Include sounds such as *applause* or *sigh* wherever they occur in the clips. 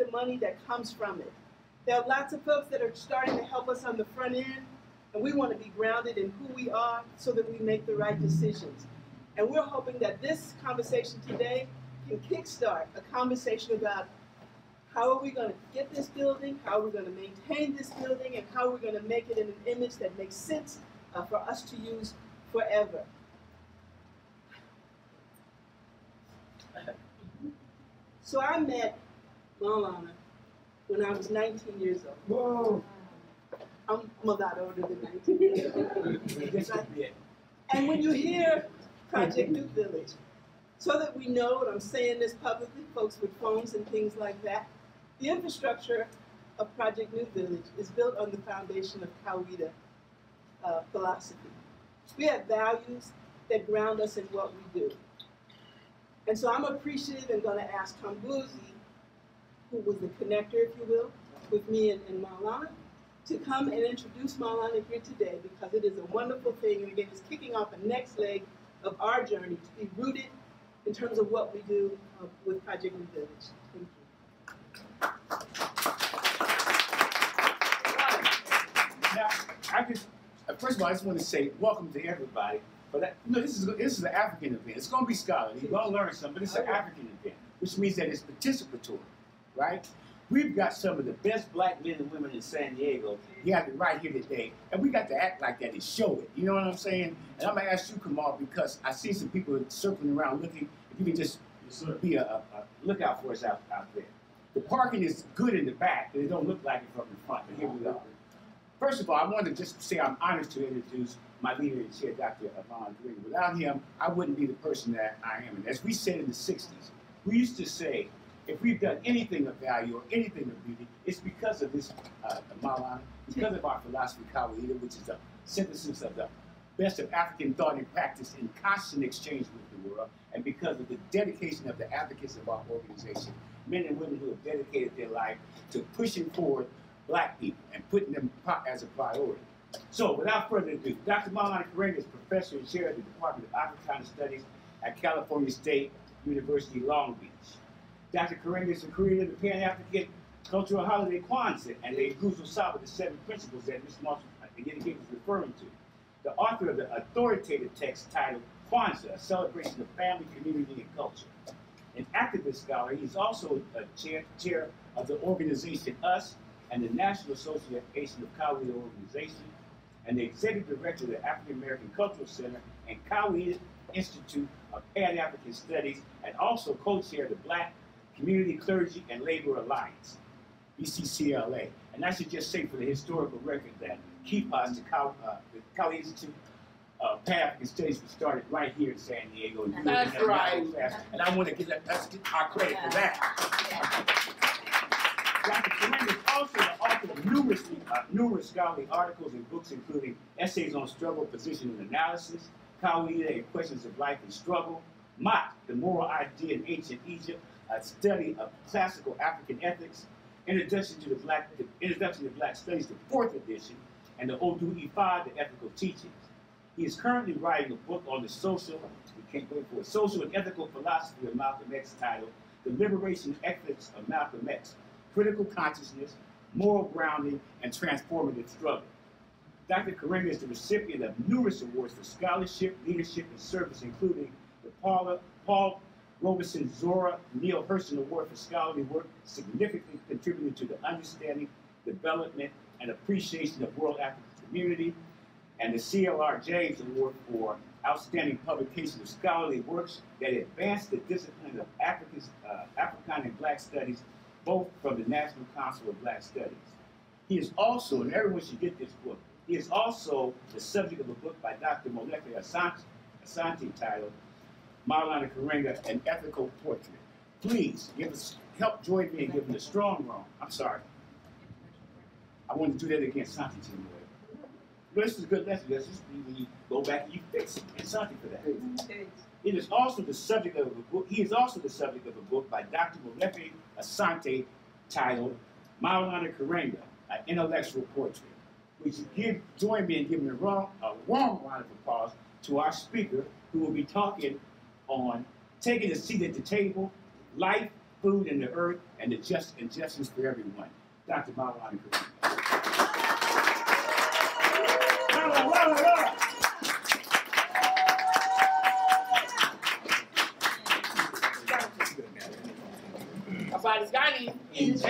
the money that comes from it. There are lots of folks that are starting to help us on the front end, and we want to be grounded in who we are so that we make the right decisions. And we're hoping that this conversation today can kickstart a conversation about how are we going to get this building, how are we going to maintain this building, and how are we going to make it in an image that makes sense uh, for us to use forever. So I met Maulana when I was 19 years old. Whoa. I'm, I'm a lot older than 19 years old. and when you hear Project New Village, so that we know, and I'm saying this publicly, folks with phones and things like that, the infrastructure of Project New Village is built on the foundation of Kawaida uh, philosophy. We have values that ground us in what we do. And so I'm appreciative and going to ask Kambuzi, who was the connector, if you will, with me and, and to come and introduce Maulana here today because it is a wonderful thing. And again, it's kicking off the next leg of our journey to be rooted in terms of what we do uh, with Project New Village. Thank you. Now, I just, uh, first of all, I just want to say welcome to everybody. But that, you know, this is this is an African event. It's going to be scholarly. You're going to learn something, but it's an African event, which means that it's participatory, right? We've got some of the best black men and women in San Diego gathered right here today, and we got to act like that and show it. You know what I'm saying? And I'm gonna ask you, Kamal, because I see some people circling around looking. If you can just be a, a, a lookout for us out, out there. The parking is good in the back, but it don't look like it from the front. But here we go. First of all, I want to just say I'm honored to introduce my leader and chair, Dr. Yvonne Green. Without him, I wouldn't be the person that I am. And as we said in the 60s, we used to say, if we've done anything of value or anything of beauty, it's because of this uh, Maulana, because of our philosophy, Kawaida, which is the synthesis of the best of African thought and practice in constant exchange with the world, and because of the dedication of the advocates of our organization, men and women who have dedicated their life to pushing forward black people and putting them as a priority. So without further ado, Dr. Maulana Karenga is professor and chair of the Department of African Studies at California State University, Long Beach. Dr. Karenga is the Pan-African cultural holiday Kwanzaa and the Nguzo Saba, the seven principles that Ms. Marshall uh, again was referring to. The author of the authoritative text titled Kwanzaa, a celebration of family, community, and culture. An activist scholar, he is also a chair, chair of the organization US and the National Association of Kawaida Organizations and the executive director of the African American Cultural Center and Kawaida Institute of Pan-African Studies, and also co-chair of the Black Community Clergy and Labor Alliance, BCCLA. And I should just say for the historical record that KIPAS, the, Cal, uh, the Cali Institute of Pan-African Studies, was started right here in San Diego. And That's right. And I want to give that, us our credit for that. Dr. Karenga is also the author of numerous, uh, numerous scholarly articles and books, including essays on struggle, position, and analysis, Kawaida and Questions of Life and Struggle, Maat, The Moral Idea in Ancient Egypt, a study of classical African ethics, Introduction to the Black, the Introduction to Black Studies, the fourth edition, and the Odu Ifa, the Ethical Teachings. He is currently writing a book on the social, we can't wait for it, social and ethical philosophy of Malcolm X titled The Liberation Ethics of Malcolm X, Critical Consciousness, Moral Grounding, and Transformative Struggle. Dr. Karenga is the recipient of numerous awards for scholarship, leadership, and service, including the Paula, Paul Robeson Zora Neale Hurston Award for scholarly work, significantly contributing to the understanding, development, and appreciation of world African community, and the CLR James Award for outstanding publication of scholarly works that advance the discipline of African, uh, African and Black studies, both from the National Council of Black Studies. He is also, and everyone should get this book, he is also the subject of a book by Dr. Molefe Asante, Asante titled Maulana Karenga, An Ethical Portrait. Please give us, help join me in giving a strong wrong. I'm sorry. I want to do that again, Santi Timur. This is a good lesson. Let's just you go back and you fix it. And Santi for that. It is also the subject of a book. He is also the subject of a book by Dr. Molefe Asante titled Maulana Karenga, An Intellectual Portrait. Should give, join me in giving a, wrong, a warm round of applause to our speaker who will be talking on taking a seat at the table, life, food, and the earth, and the just and justice for everyone. Dr. Maulana Kareem. About Ghani in James.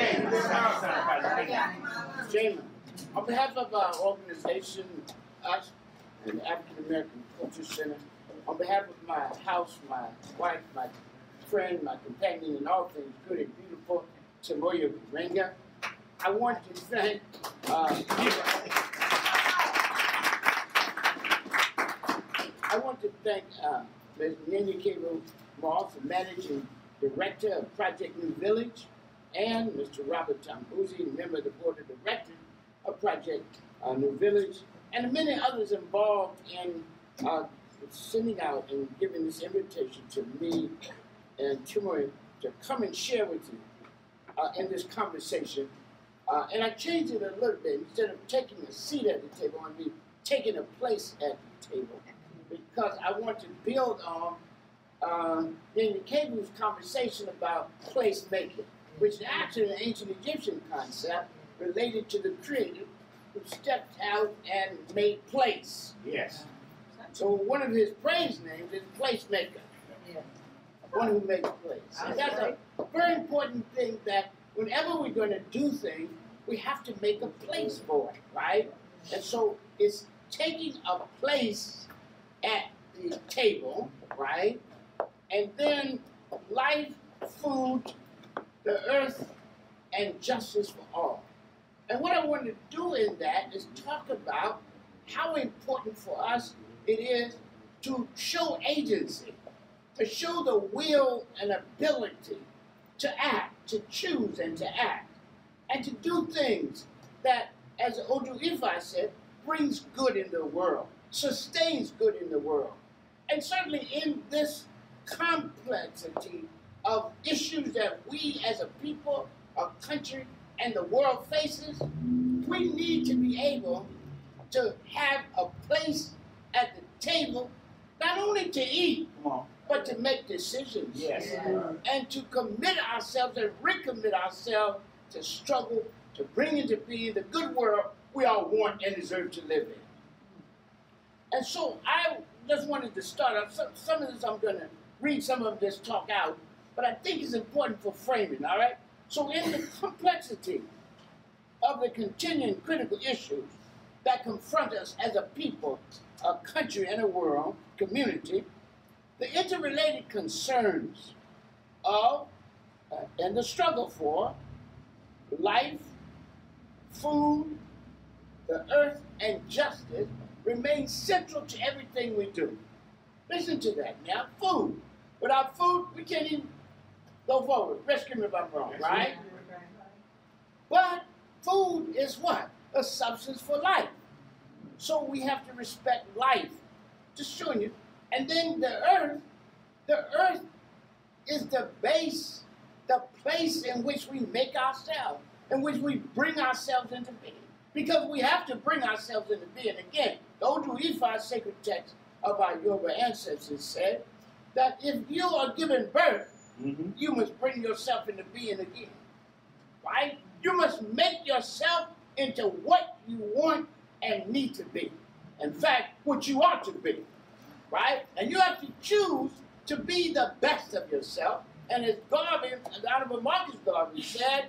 James. On behalf of our organization, us, and the African American Culture Center, on behalf of my house, my wife, my friend, my companion, and all things good and beautiful, Tiamoyo Karenga, I want to thank uh, I want to thank uh, Ms. Nini Kiro Moss, managing director of Project New Village, and Mr. Robert Tambuzi, member of the board of directors of Project uh, New Village, and many others involved in uh, sending out and giving this invitation to me and Timur to come and share with you uh, in this conversation. Uh, and I changed it a little bit. Instead of taking a seat at the table, I'm taking a place at the table because I want to build on uh, Daniel Cable's conversation about placemaking, which is actually an ancient Egyptian concept related to the creator who stepped out and made place. Yes. So one of his praise names is placemaker. One who makes place. That's a very important thing that whenever we're going to do things, we have to make a place for it, right? And so it's taking a place at the table, right? And then life, food, the earth, and justice for all. And what I want to do in that is talk about how important for us it is to show agency, to show the will and ability to act, to choose and to act, and to do things that, as Odu Ifa said, brings good in the world, sustains good in the world. And certainly in this complexity of issues that we as a people, a country, and the world faces, we need to be able to have a place at the table, not only to eat, but to make decisions. Yes. And to commit ourselves and recommit ourselves to struggle to bring into being the good world we all want and deserve to live in. And so I just wanted to start off. Some, some of this I'm going to read some of this talk out, but I think it's important for framing, all right? So in the *laughs* complexity of the continuing critical issues that confront us as a people, a country, and a world, community, the interrelated concerns of uh, and the struggle for life, food, the earth, and justice remain central to everything we do. Listen to that now. Food. Without food, we can't even go forward. Rescue me if I'm wrong, right? But food is what? A substance for life. So we have to respect life. Just showing you. And then the earth, the earth is the base, the place in which we make ourselves, in which we bring ourselves into being. Because we have to bring ourselves into being. Again, the Odu Ifa sacred text of our Yoruba ancestors said that if you are given birth, Mm-hmm. you must bring yourself into being again. Right? You must make yourself into what you want and need to be. In fact, what you ought to be. Right? And you have to choose to be the best of yourself. And as Garvey, Honorable Marcus Garvey said,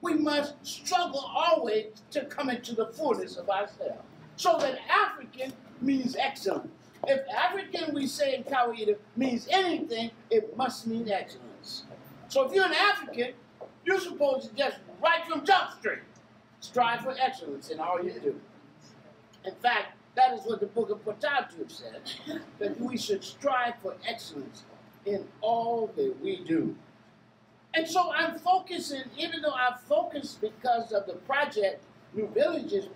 we must struggle always to come into the fullness of ourselves. So that African means excellence. If African, we say in Kawaida, means anything, it must mean excellence. So if you're an African, you're supposed to just right from Jump Street, strive for excellence in all you do. In fact, that is what the book of Ptahhotep said, that we should strive for excellence in all that we do. And so I'm focusing, even though I focus because of the project, New Villages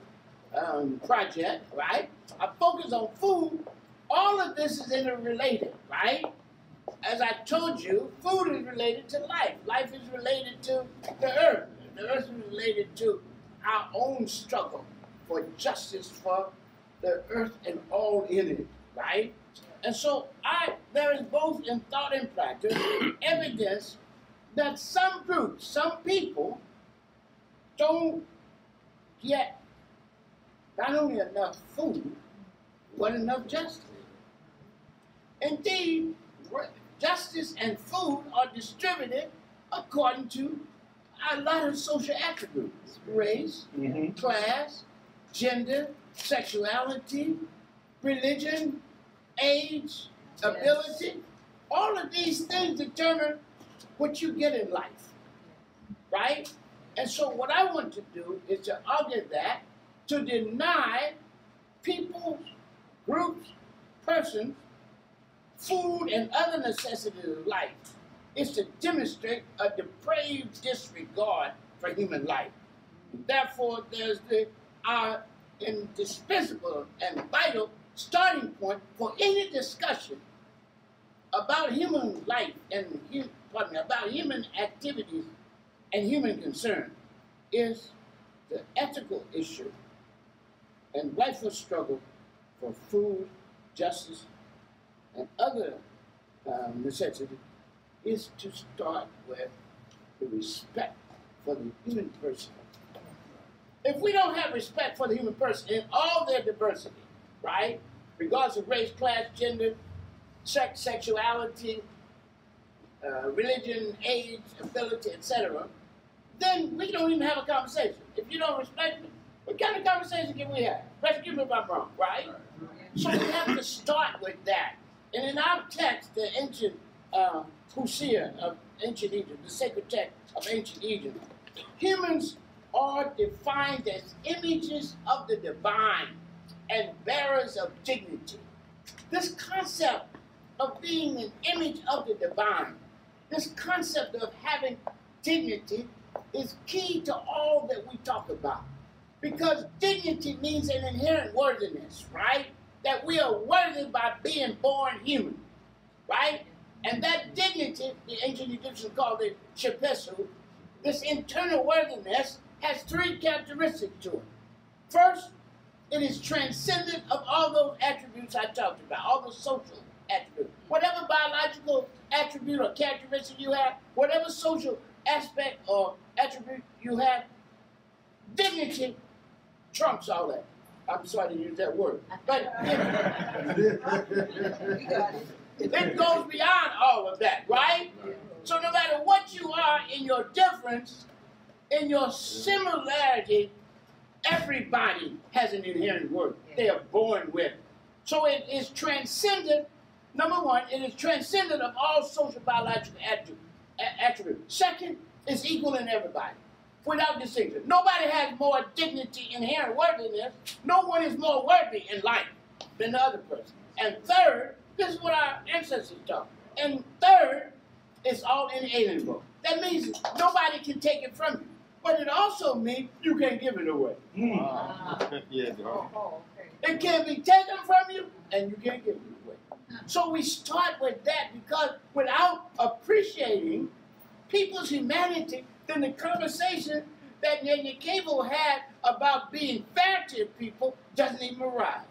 um, project, right? I focus on food. All of this is interrelated, right? As I told you, food is related to life. Life is related to the earth. The earth is related to our own struggle for justice for the earth and all in it, right? And so I there is both in thought and practice *coughs* evidence that some groups, some people, don't get not only enough food, but enough justice. Indeed, justice and food are distributed according to a lot of social attributes race, mm-hmm. class, gender, sexuality, religion, age, ability. All of these things determine what you get in life, right? And so, what I want to do is to argue that to deny people, groups, persons, food, and other necessities of life is to demonstrate a depraved disregard for human life. Therefore, there's the our indispensable and vital starting point for any discussion about human life and pardon me, about human activities and human concern is the ethical issue and rightful struggle for food, justice, and other um, necessities is to start with the respect for the human person. If we don't have respect for the human person in all their diversity, right, regardless of race, class, gender, sex, sexuality, uh, religion, age, ability, etc., then we don't even have a conversation. If you don't respect me, what kind of conversation can we have? Excuse me if I'm wrong, right? So we have to start with that. And in our text, the ancient uh, of ancient Egypt, the sacred text of ancient Egypt, humans are defined as images of the divine and bearers of dignity. This concept of being an image of the divine, this concept of having dignity is key to all that we talk about. Because dignity means an inherent worthiness, right? That we are worthy by being born human, right? And that dignity, the ancient Egyptians called it shepesu, this internal worthiness has three characteristics to it. First, it is transcendent of all those attributes I talked about, all the social attributes. Whatever biological attribute or characteristic you have, whatever social aspect or attribute you have, dignity trumps all that. I'm sorry to use that word. But it goes beyond all of that, right? So no matter what you are in your difference, in your similarity, everybody has an inherent worth. They are born with. So it is transcendent. Number one, it is transcendent of all social biological attributes. Second, it's equal in everybody, without distinction. Nobody has more dignity, inherent worthiness. No one is more worthy in life than the other person. And third, this is what our ancestors taught. And third, it's all inalienable. That means nobody can take it from you. But it also means you can't give it away. Mm. Uh, *laughs* yeah, oh, oh, okay. It can't be taken from you, and you can't give it away. So we start with that because without appreciating people's humanity, then the conversation that Nyanya Cable had about being fair to people doesn't even arise.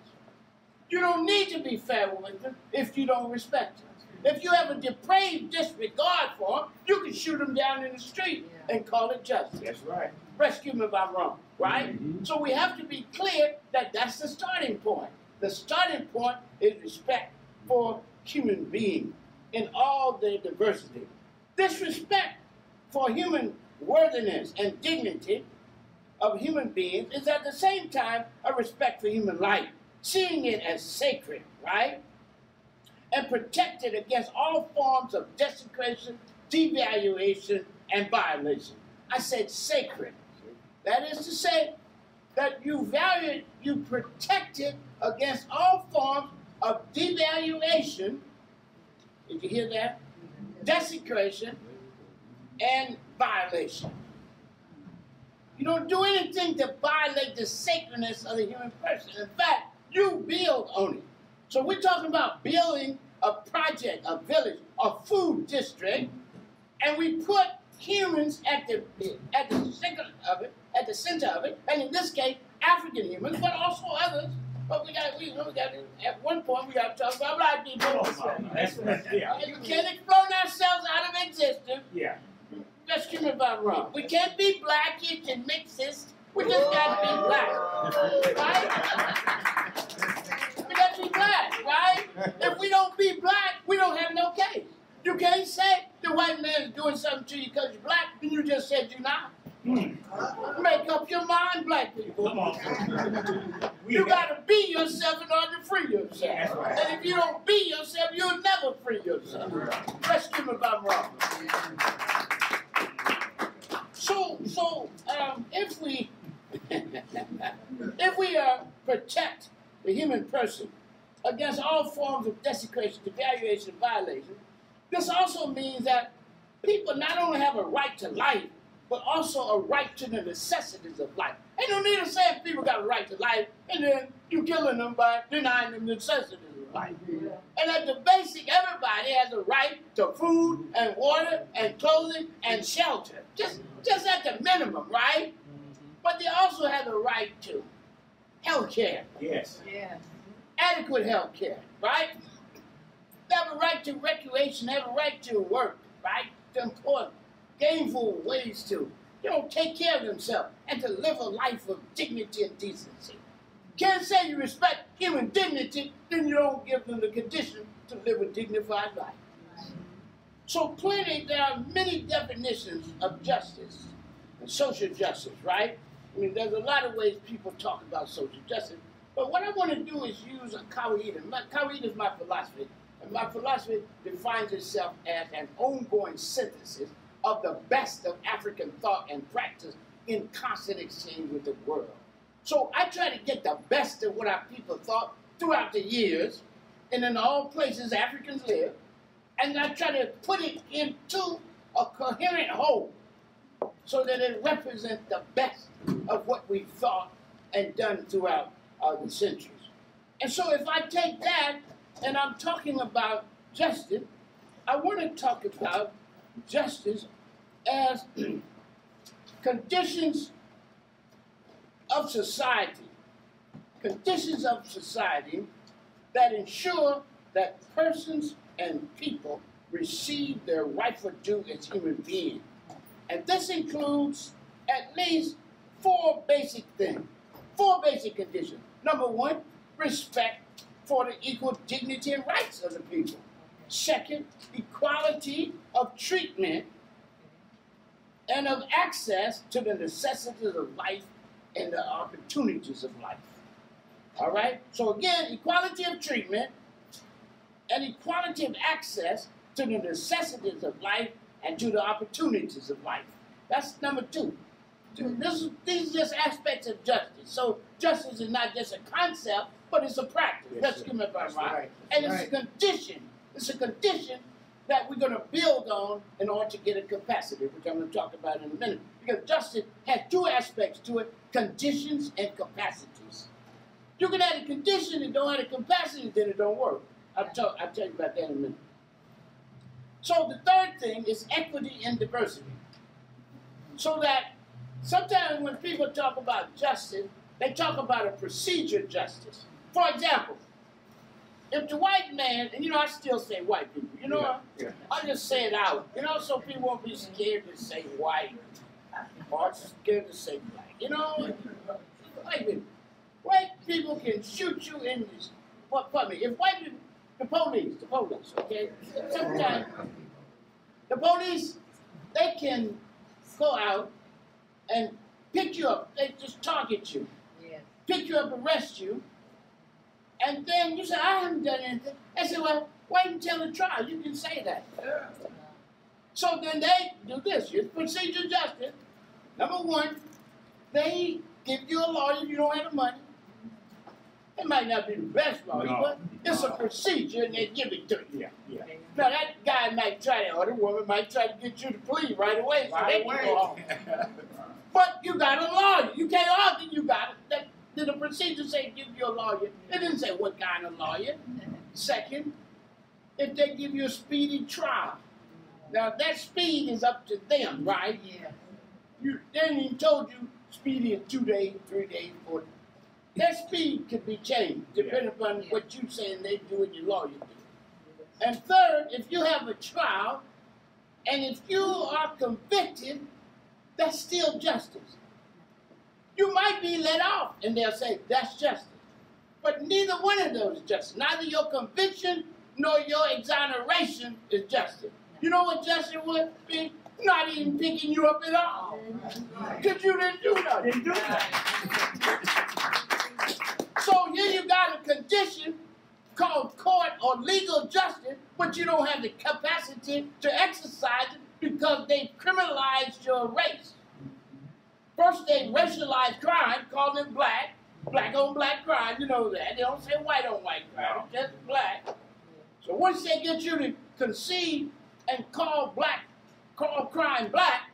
You don't need to be fair with them if you don't respect them. If you have a depraved disregard for them, you can shoot them down in the street yeah. and call it justice. That's right. Rescue me if I'm wrong, right? Mm-hmm. So we have to be clear that that's the starting point. The starting point is respect for human beings in all their diversity. This respect for human worthiness and dignity of human beings is at the same time a respect for human life, seeing it as sacred, right? And protected against all forms of desecration, devaluation, and violation. I said sacred. That is to say that you value you protect it against all forms of devaluation. Did you hear that? Desecration and violation. You don't do anything to violate the sacredness of the human person. In fact, you build on it. So we're talking about building a project, a village, a food district, and we put humans at the at the center of it, at the center of it, and in this case, African humans, but also others. But we got we, we got at one point we got to talk about black people. Oh, yeah. You can't explode ourselves out of existence. Yeah. Just give me if I'm wrong. We can't be blackish and mixist. We just gotta be black. Right? We gotta be black, right? If we don't be black, we don't have no case. You can't say the white man is doing something to you because you're black, and you just said you're not. Make up your mind, black people. Come on. *laughs* You gotta be yourself in order to free yourself. And if you don't be yourself, you'll never free yourself. Rescue me if I'm wrong. So, so um, if we *laughs* if we uh, protect the human person against all forms of desecration, devaluation, and violation, this also means that people not only have a right to life, but also a right to the necessities of life. Ain't no need to say if people got a right to life, and then you're killing them by denying them the necessities of life. And at the basic, everybody has a right to food and water and clothing and shelter. Just, just at the minimum, right? Mm-hmm. But they also have a right to health care, Yes. Yes. Adequate health care, right? They have a right to recreation, they have a right to work, right? To employment, gainful ways to, you know, take care of themselves and to live a life of dignity and decency. Can't say you respect human dignity, then you don't give them the condition to live a dignified life. So clearly, there are many definitions of justice and social justice, right? I mean, there's a lot of ways people talk about social justice, but what I want to do is use a Kawaida. My Kawaida is my philosophy, and my philosophy defines itself as an ongoing synthesis of the best of African thought and practice in constant exchange with the world. So I try to get the best of what our people thought throughout the years, and in all places Africans live, and I try to put it into a coherent whole so that it represents the best of what we've thought and done throughout uh, the centuries. And so if I take that and I'm talking about justice, I want to talk about justice as *clears throat* conditions of society, conditions of society that ensure that persons and people receive their rightful due as human beings. And this includes at least four basic things, four basic conditions. Number one, respect for the equal dignity and rights of the people. Second, equality of treatment and of access to the necessities of life and the opportunities of life. All right? So, again, equality of treatment and equality of access to the necessities of life and to the opportunities of life. That's number two. This is, these are just aspects of justice. So, justice is not just a concept, but it's a practice. Yes, Let's give me a That's right. right. And it's a condition. It's a condition that we're going to build on in order to get a capacity, which I'm going to talk about in a minute. Because justice has two aspects to it conditions and capacities. You can have a condition and don't have a capacity, then it don't work. I'll, tell, I'll tell you about that in a minute. So the third thing is equity and diversity. So that sometimes when people talk about justice, they talk about a procedure justice. For example, if the white man, and you know I still say white people, you know, Yeah, yeah. I just say it out, you know, so people won't be scared to say white or scared to say black. You know, white people, white people can shoot you in this. What? Pardon me. If white people, the police, the police, okay. Sometimes the police, they can go out and pick you up. They just target you, Yes. pick you up, arrest you, and then you say, "I haven't done anything." They say, "Well, wait until the trial. You can say that." Yeah. So then they do this. It's procedure justice. Number one, they give you a lawyer if you don't have the money. It might not be the best lawyer, No. but it's a procedure and they give it to you. Yeah, yeah. Now that guy might try to, or the woman might try to get you to plead right away. So they can go off. *laughs* But you got a lawyer. You can't argue. You got it. That, did the procedure say give you a lawyer? It didn't say what kind of lawyer. Second, if they give you a speedy trial. Now that speed is up to them, right? Yeah. You then he told you speedy in two days, three days, four. days. That speed could be changed depending upon Yeah. what you say and they do and your lawyer do. And third, if you have a trial, And if you are convicted, that's still justice. You might be let off, and they'll say that's justice. But neither one of those is justice. Neither your conviction nor your exoneration is justice. You know what justice would be? Not even picking you up at all. Because you didn't do nothing. Didn't do that. So here you got a condition called court or legal justice, but you don't have the capacity to exercise it because they criminalized your race. First they racialized crime, called it black, black on black crime, you know that. They don't say white on white crime, it's just black. So once they get you to concede and call black, call crime black,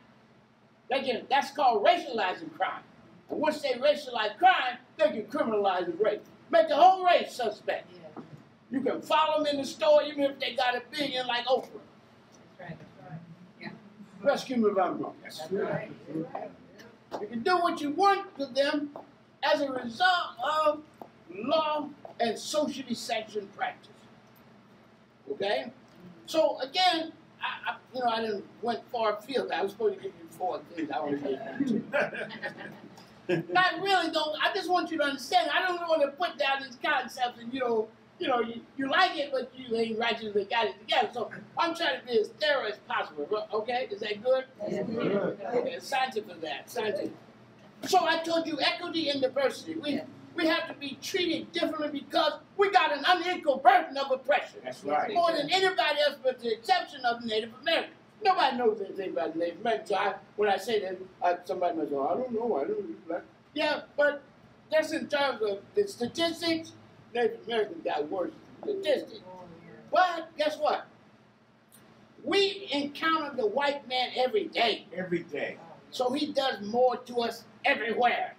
they can, that's called racializing crime. And once they racialize crime, they can criminalize the race. Make the whole race suspect. You can follow them in the store even if they got a billion like Oprah. Rescue me if I'm wrong. That's That's true. right. You can do what you want to them as a result of law and socially sanctioned practice. Okay? So again, I, I you know I didn't went far afield. I was supposed to give you four things. I only gave you two. *laughs* I really don't. I just want you to understand. I don't want to put down these concepts and you know, you know, you, you like it, but you ain't righteously got it together. So I'm trying to be as thorough as possible. Okay, is that good? Okay, sign it for that. Sign it. So I told you equity and diversity. We we have to be treated differently because we got an unequal burden of oppression. That's right. More than anybody else, with the exception of Native Americans. Nobody knows anything about Native Americans. So I, when I say that, I, somebody might oh, say, I don't know, I don't know. Yeah, but just in terms of the statistics, Native Americans got worse statistics. But guess what? We encounter the white man every day. Every day. So he does more to us everywhere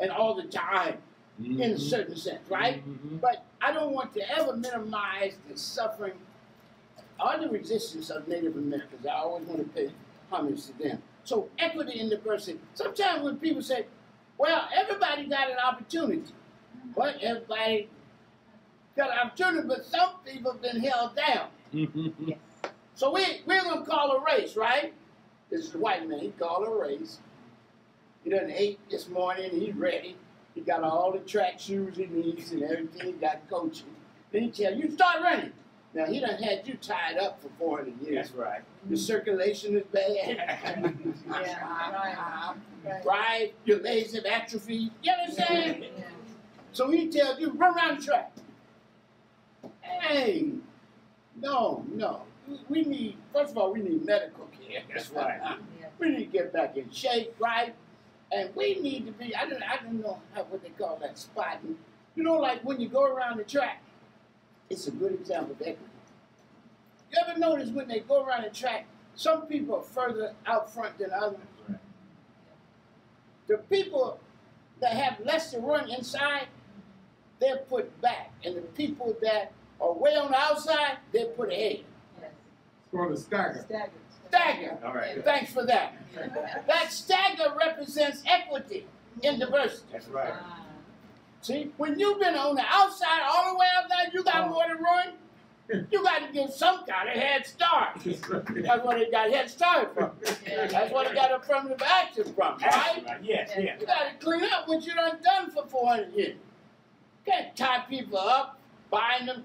and all the time in a certain sense, right? Mm-hmm. But I don't want to ever minimize the suffering or the resistance of Native Americans. I always want to pay homage to them. So equity and diversity. Sometimes when people say, well, everybody got an opportunity. But everybody got an opportunity, but some people have been held down. *laughs* So we, we're going to call a race, right? This is the white man. He called a race. He done ate this morning. He's ready. He got all the track shoes he needs and everything. He got coaching. Then he tell you, start running. Now, he done had you tied up for 400 years. That's right. Your mm-hmm. circulation is bad. *laughs* yeah, right? right. Your legs have atrophied. You know what i'm understand? So he tells you, run around the track. Hey, no, no. We- need, first of all, we need medical care. That's right. *laughs* We need to get back in shape, right? And we need to be, I don't, I don't know how, what they call that spotting. You know, like when you go around the track, it's a good example of equity. You ever notice when they go around the track, some people are further out front than others? Right. The people that have less to run inside, they're put back. And the people that are way on the outside, they're put ahead. For the stagger. Stagger. Stagger. All right. Thanks for that. That stagger represents equity in diversity. That's right. Ah. See, when you've been on the outside all the way up there, you got oh. more to run. You got to give some kind of head start. *laughs* That's what it got head start from. That's what it got affirmative action from, right? right. Yes, yes. You got to clean up what you done done for 400 years. You can't tie people up, bind them,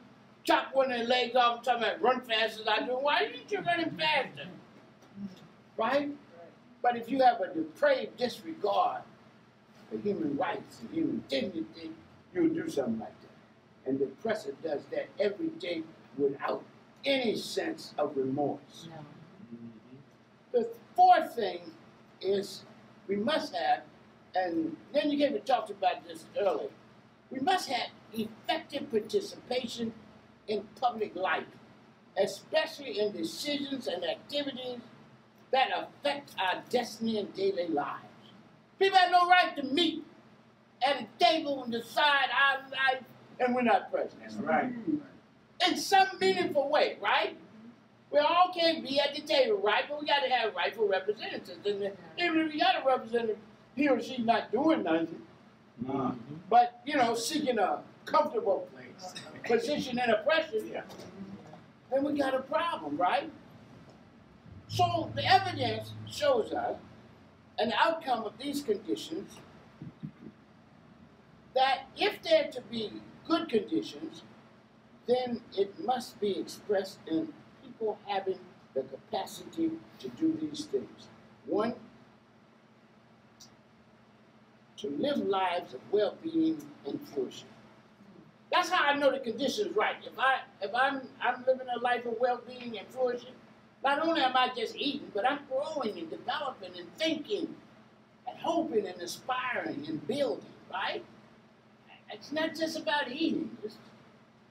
chop one of their legs off, and tell them run fast as I do. Why aren't you running faster? Right? But if you have a depraved disregard for human rights and human dignity, you'll do something like that. And the oppressor does that every day without any sense of remorse. The fourth thing is we must have, and then you came and talked about this earlier, we must have effective participation in public life, especially in decisions and activities that affect our destiny and daily lives. People have no right to meet at a table and decide our life, and we're not present That's right. in some meaningful way, right? We all can't be at the table, right? But we got to have rightful representatives. And even if we got a representative, he or she not doing nothing, Uh, but you know, seeking a comfortable place, position and oppression, yeah. then we got a problem, right? So the evidence shows us an outcome of these conditions that if they're to be good conditions, then it must be expressed in people having the capacity to do these things. One, to live lives of well-being and flourishing. That's how I know the condition is right. If I if I'm I'm living a life of well-being and flourishing, not only am I just eating, but I'm growing and developing and thinking and hoping and aspiring and building, right? It's not just about eating. It's,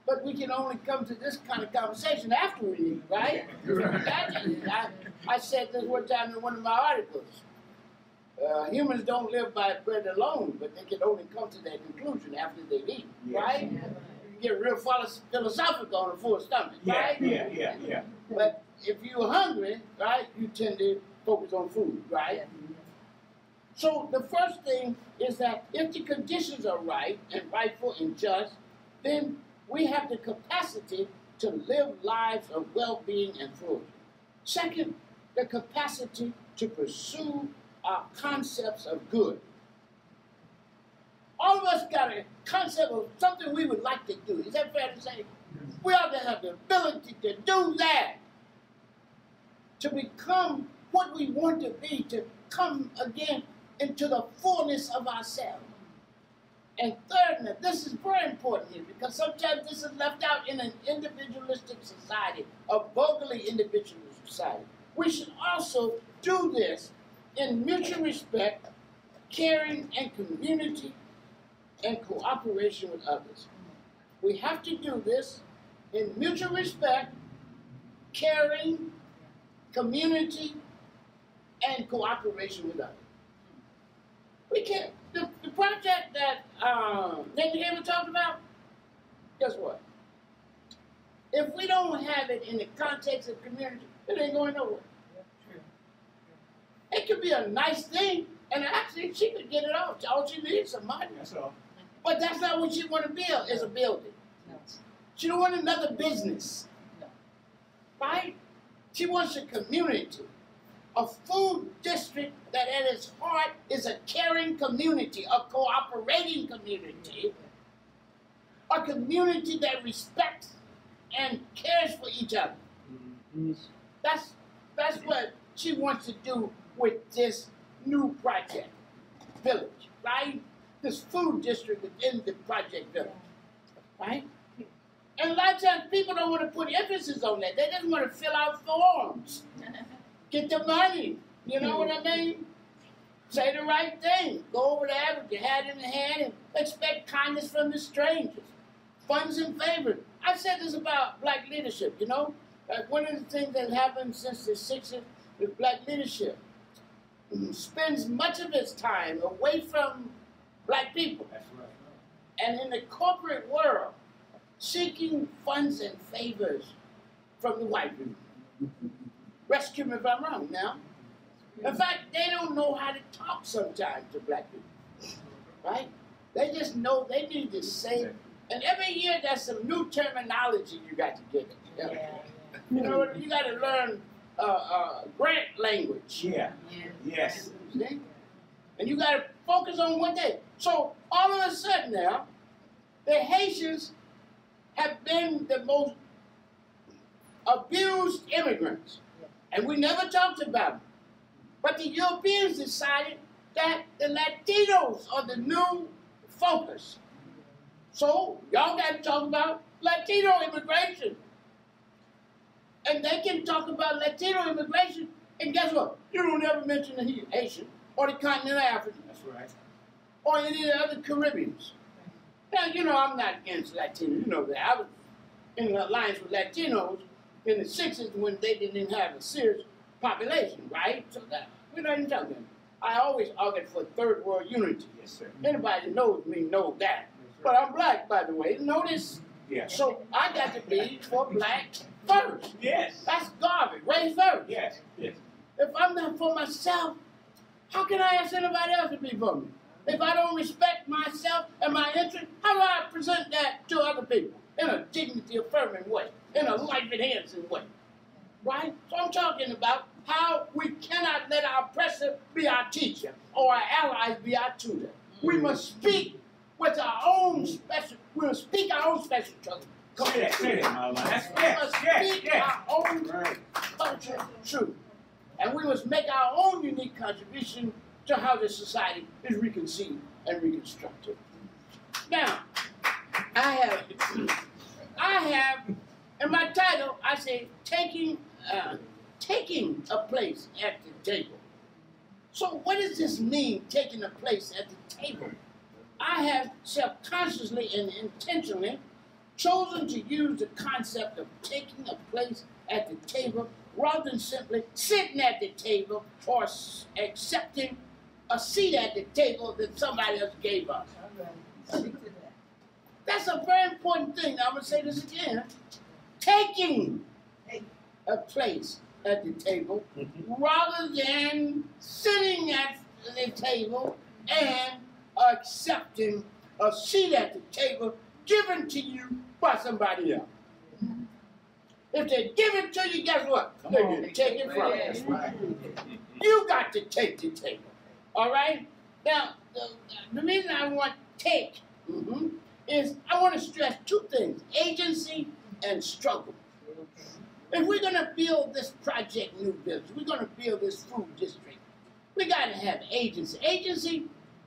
but we can only come to this kind of conversation after we eat, right? I, I said this one time in one of my articles. Uh, humans don't live by bread alone, but they can only come to that conclusion after they eat, yes. right? You get real philosophical on a full stomach, yeah, right? Yeah, yeah, yeah. But if you're hungry, right, you tend to focus on food, right? So the first thing is that if the conditions are right and rightful and just, then we have the capacity to live lives of well-being and flourishing. Second, the capacity to pursue our concepts of good. All of us got a concept of something we would like to do. Is that fair to say? We ought to have the ability to do that. To become what we want to be, to come again into the fullness of ourselves. And thirdly, this is very important here because sometimes this is left out in an individualistic society, a vocally individualist society. We should also do this in mutual respect, caring, and community and cooperation with others. We have to do this in mutual respect, caring, community, and cooperation with others. We can't, the, the project that um, Nathan talked about, guess what? If we don't have it in the context of community, it ain't going nowhere. It could be a nice thing, and actually she could get it off. All she needs is some money. That's all. But that's not what she want to build, is a building. No. She don't want another business. No. Right? She wants a community. A food district that at its heart is a caring community, a cooperating community, a community that respects and cares for each other. Mm-hmm. That's that's what she wants to do with this new project village, right? This food district within the project village, right? And a lot of times people don't want to put emphasis on that. They just want to fill out forms, *laughs* get the money. You know what I hmm. mean? Say the right thing. Go over there with your hat in the hand and expect kindness from the strangers. Funds and favor. I've said this about black leadership, you know? Like one of the things that happened since the 60s with black leadership spends much of his time away from black people. Right. And in the corporate world, seeking funds and favors from the white people. Rescue me if I'm wrong now. In fact, they don't know how to talk sometimes to black people. Right? They just know they need to say. And every year there's some new terminology you got to get. Yeah. You know, you got to learn uh, uh, grant language. Yeah. Yes. See? And you got to focus on what they. So all of a sudden now, the Haitians have been the most abused immigrants, and we never talked about them. But the Europeans decided that the Latinos are the new focus. So y'all got to talk about Latino immigration. And they can talk about Latino immigration, and guess what? You don't ever mention the Haitian or the continental African. That's right. Or any of the other Caribbeans. Now, you know, I'm not against Latinos. You know that. I was in an alliance with Latinos in the 60s when they didn't even have a serious population, right? So that, we're not even talking. I always argued for third world unity. Yes, sir. Anybody that knows me knows that. Yes, but I'm black, by the way. Notice? Yeah. So I got to be for black first. Yes. That's Garvey. Raise first. Yes. Yes. If I'm not for myself, how can I ask anybody else to be for me? If I don't respect myself and my interest, how do I present that to other people in a dignity affirming way, in a life enhancing way? Right? So I'm talking about how we cannot let our oppressor be our teacher or our allies be our tutor. We must speak with our own special, we'll speak our own special truth. Say that, say that, Mama. That's, We yes, must yes, speak yes. our own culture truth. And we must make our own unique contribution to how this society is reconceived and reconstructed. Now, I have, *clears throat* I have, in my title, I say taking, uh, taking a place at the table. So what does this mean, taking a place at the table? I have self-consciously and intentionally chosen to use the concept of taking a place at the table rather than simply sitting at the table or s- accepting a seat at the table that somebody else gave us. That's a very important thing. I'm going to say this again. Taking a place at the table *laughs* rather than sitting at the table and accepting a seat at the table given to you by somebody else. If they give it to you, guess what? Come They're on. going to take it from you. You got to take the table. All right? Now, the, the reason I want take mhm, is I want to stress two things agency and struggle. If we're going to build this project new village, we're going to build this food district, we got to have agency. Agency,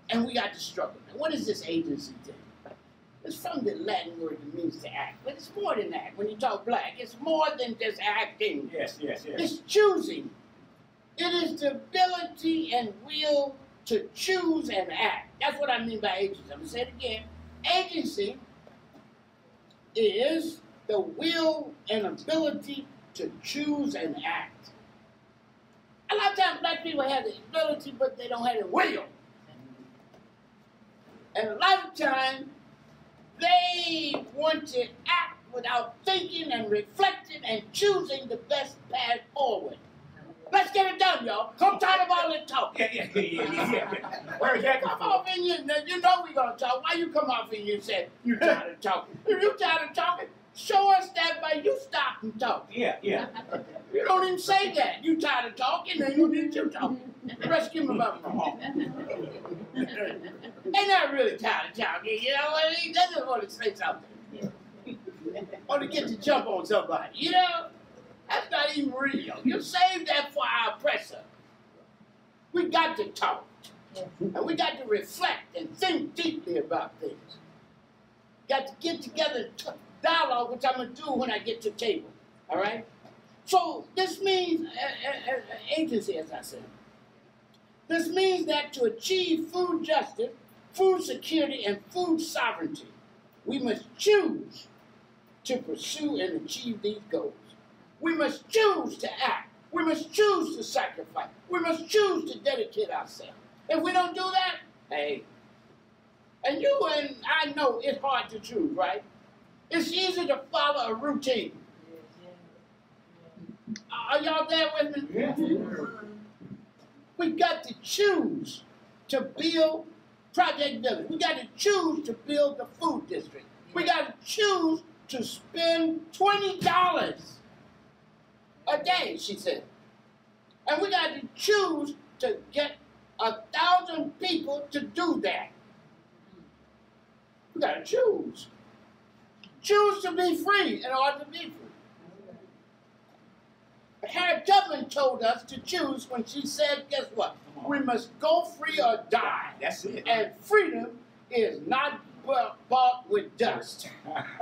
and we got to struggle. Now, what is this agency thing? It's from the Latin word that means to act, but it's more than that. When you talk black, it's more than just acting. Yes, yes, yes. It's choosing. It is the ability and will to choose and act. That's what I mean by agency. I'm going to say it again. Agency is the will and ability to choose and act. A lot of times black people have the ability, but they don't have the will. And a lot of times they want to act without thinking and reflecting and choosing the best path forward. Let's get it done, y'all. I'm tired of all this talk. Yeah, yeah, yeah, yeah, yeah, yeah. Where is that Come come off in you, you know we gonna talk. Why you come off in you and say you tired of talking? If you tired of talking, show us that by you stop and talk. Yeah, yeah. You don't even say that. You tired of talking, then you need to talk. Give them about wrong. They not really tired of talking, you know what I mean? They just want to say something. or to get to jump on somebody, you know? That's not even real. You save that for our oppressor. We got to talk. And we got to reflect and think deeply about things. Got to get together and t- dialogue, which I'm going to do when I get to table. All right? So this means uh, uh, agency, as I said. This means that to achieve food justice, food security, and food sovereignty, we must choose to pursue and achieve these goals. We must choose to act. We must choose to sacrifice. We must choose to dedicate ourselves. If we don't do that, hey, and you and I know it's hard to choose, right? It's easy to follow a routine. Are y'all there with me? Yeah. We got to choose to build Project Village. We got to choose to build the food district. We got to choose to spend twenty dollars a day, she said. And we got to choose to get a thousand people to do that. We got to choose. Choose to be free in order to be free. But Harriet Tubman told us to choose when she said, guess what? We must go free or die. That's it. And freedom is not bought with dust.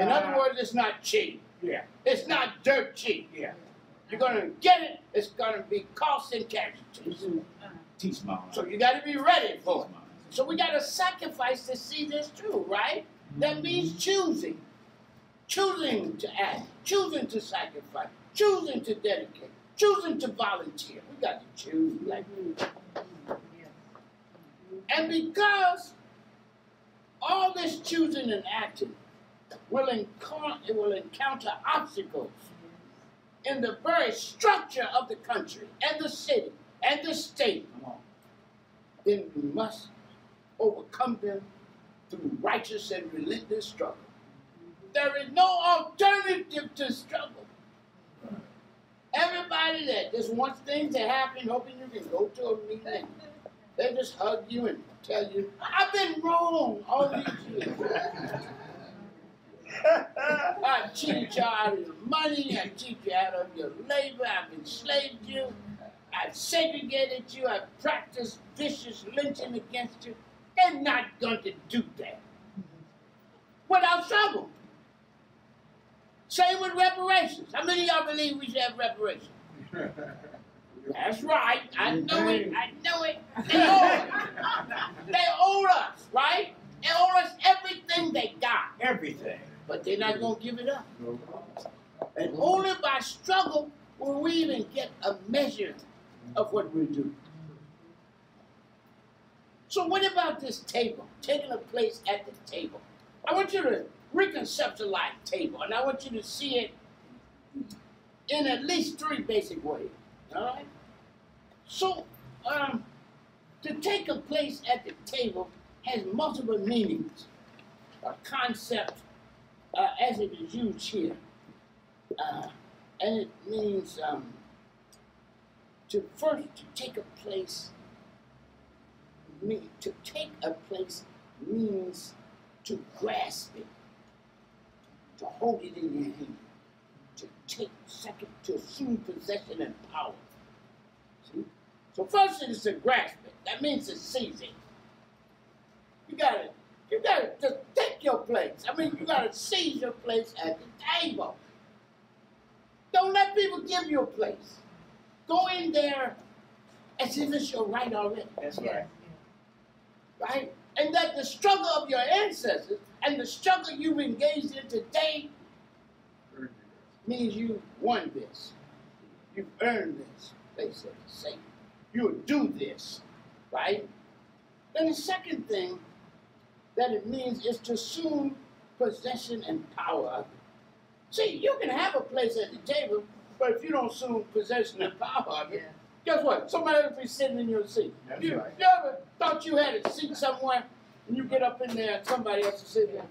In other *laughs* words, it's not cheap. Yeah, It's not dirt cheap. yeah. You're going to get it, it's going to be cost and casualties. Teach mama. So you got to be ready for it. So we got to sacrifice to see this through, right? That means choosing. Choosing to act, choosing to sacrifice, choosing to dedicate, choosing to volunteer. We got to choose like And because all this choosing and acting will encounter, will encounter obstacles in the very structure of the country and the city and the state, then we must overcome them through righteous and relentless struggle. There is no alternative to struggle. Everybody that just wants things to happen, hoping you can go to a meeting, they just hug you and tell you, I've been wrong all these years. *laughs* I've cheated you out of your money, I've cheated you out of your labor, I've enslaved you, I've segregated you, I've practiced vicious lynching against you. They're not going to do that without struggle. Same with reparations. How many of y'all believe we should have reparations? *laughs* That's right. I know it. I know it. They owe, they owe us, right? They owe us everything they got. Everything. But they're not going to give it up. And only by struggle will we even get a measure of what we do. So what about this table? Taking a place at the table. I want you to reconceptualize table, and I want you to see it in at least three basic ways. All right. So, um, to take a place at the table has multiple meanings. A concept, uh, as it is used here, uh, and it means um, to first to take a place. Me, to take a place means to grasp it, to hold it in your hand, to take second, to assume possession and power. See? So first it is to grasp it. That means to seize it. You gotta, you gotta just take your place. I mean, you gotta seize your place at the table. Don't let people give you a place. Go in there as if it's your right already. That's right. right? And that the struggle of your ancestors and the struggle you've engaged in today means you won this. You've earned this, they say. say. You'll do this, right? Then the second thing that it means is to assume possession and power of it. See, you can have a place at the table, but if you don't assume possession and power *laughs* of it, guess what? Somebody will be sitting in your seat. That's you, right. you ever thought you had a seat somewhere and you get up in there and somebody else is sitting there?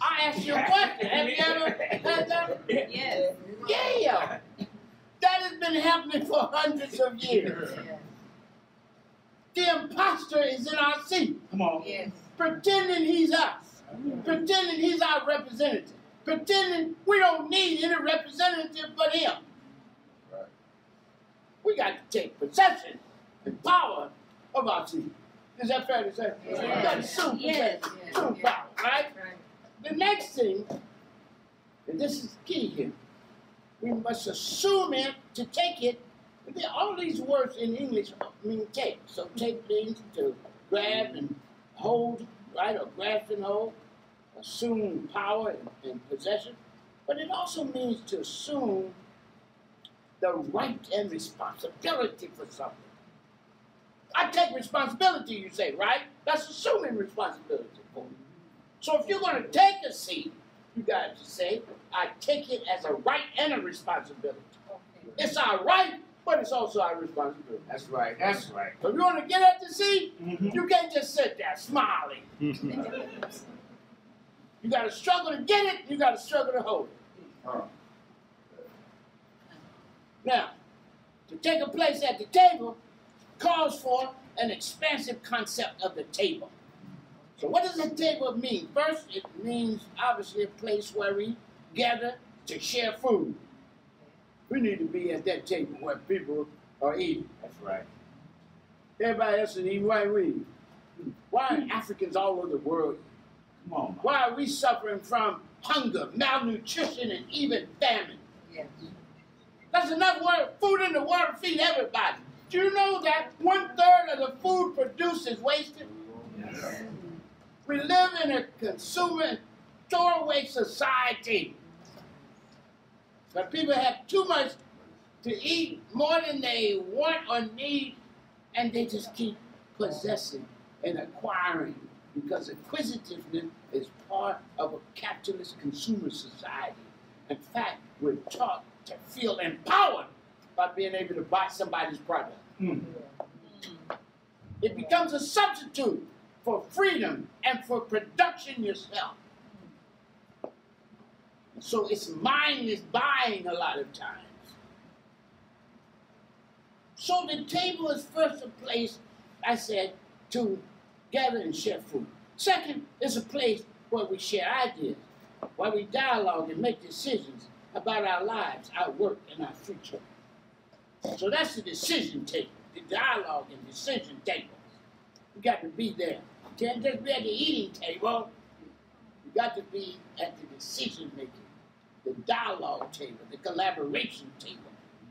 I asked you a question. Have you ever had that? Yes. Yeah. That has been happening for hundreds of years. The imposter is in our seat, Come on. Yes. pretending he's us, pretending he's our representative, pretending we don't need any representative but him. Right. We got to take possession and power of our seat. Is that fair to say? We got to assume Yes. Yes. assume Yes. power, right? Right. The next thing, and this is key here, we must assume it to take it. All these words in English mean take. So take means to grab and hold, right? Or grasp and hold. Assume power and, and possession. But it also means to assume the right and responsibility for something. I take responsibility, you say, right? That's assuming responsibility for it. So if you're going to take a seat, you got to say, I take it as a right and a responsibility. It's our right, but it's also our responsibility. That's right. That's right. So if you want to get at the seat, Mhm. you can't just sit there smiling. *laughs* You got to struggle to get it, you got to struggle to hold it. Huh. Now, to take a place at the table calls for an expansive concept of the table. So, what does the table mean? First, it means obviously a place where we gather to share food. We need to be at that table where people are eating. That's right. Everybody else is eating. Why we? Why are Africans all over the world? Come on. Mom. Why are we suffering from hunger, malnutrition, and even famine? Yes. That's enough word, food in the world to feed everybody. Do you know that one third of the food produced is wasted? Yes. We live in a consumer throwaway society. But people have too much to eat, more than they want or need, and they just keep possessing and acquiring because acquisitiveness is part of a capitalist consumer society. In fact, we're taught to feel empowered by being able to buy somebody's product. Mm. It becomes a substitute for freedom and for production yourself. So it's mindless buying a lot of times. So the table is first a place, I said, to gather and share food. Second, it's a place where we share ideas, where we dialogue and make decisions about our lives, our work, and our future. So that's the decision table, the dialogue and decision table. You got to be there. You can't just be at the eating table. You got to be at the decision making, the dialogue table, the collaboration table,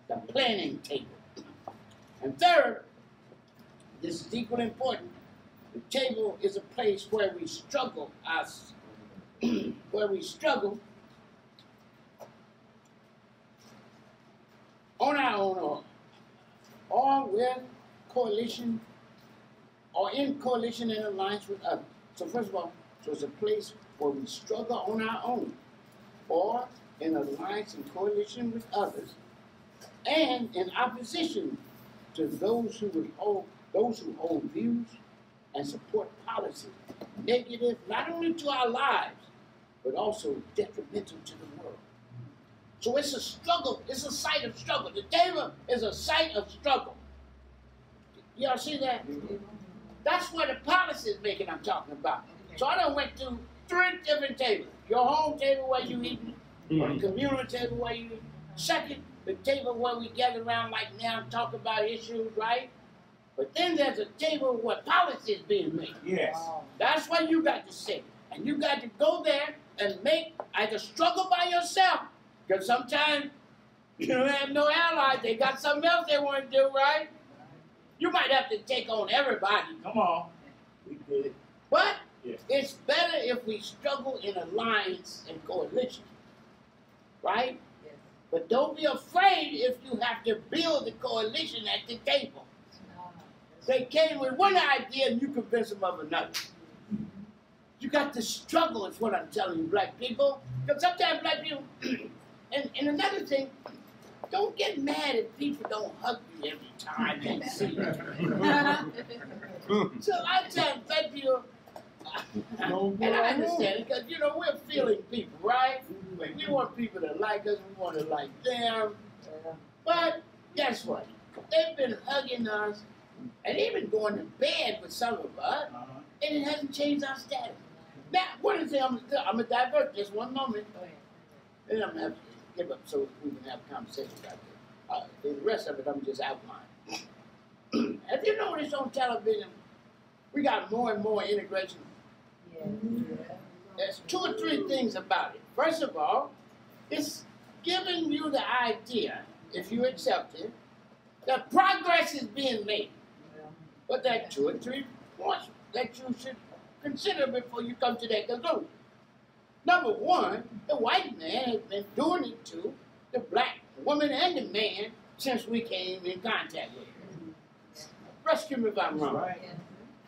the planning table. And third, this is equally important. The table is a place where we struggle us, *clears throat* where we struggle on our own or, or with coalition or in coalition and alliance with others. So first of all, so it's a place where we struggle on our own or in alliance and coalition with others and in opposition to those who would hold those who hold views and support policies negative not only to our lives but also detrimental to the world. So it's a struggle. It's a site of struggle. The table is a site of struggle. Y'all see that? That's where the policy is making I'm talking about. So I done went to three different tables. Your home table where you eating, or the communal table where you eating. Second, the table where we gather around like now and talk about issues, right? But then there's a table where policy is being made. Yes. That's where you got to sit. And you got to go there and make either struggle by yourself. Because sometimes you don't have no allies. They got something else they want to do, right? You might have to take on everybody. Come on. We did it. But Yes. it's better if we struggle in alliance and coalition. Right? Yes. But don't be afraid if you have to build a coalition at the table. They came with one idea and you convince them of another. You got to struggle, is what I'm telling you, black people. Because sometimes black people, *clears throat* and, and another thing, don't get mad if people don't hug you every time they *laughs* see you. *laughs* So I tell black people, and I understand it because you know we're feeling people, right? We, we want people to like us, we want to like them. But guess what? They've been hugging us and even going to bed with some of us, Uh-huh. and it hasn't changed our status. Now, one of the things I'm gonna do, I'm gonna divert just one moment, and I'm gonna have to give up so we can have a conversation about this. Uh, the rest of it, I'm just outlining. *clears throat* Have you noticed on television, we got more and more integration Yeah. there's two or three things about it. First of all, it's giving you the idea, if you accept it, that progress is being made. Yeah. But there are two or three points that you should consider before you come to that conclusion. Number one, the white man has been doing it to the black woman and the man since we came in contact with him. Rescue me if I'm wrong. Right.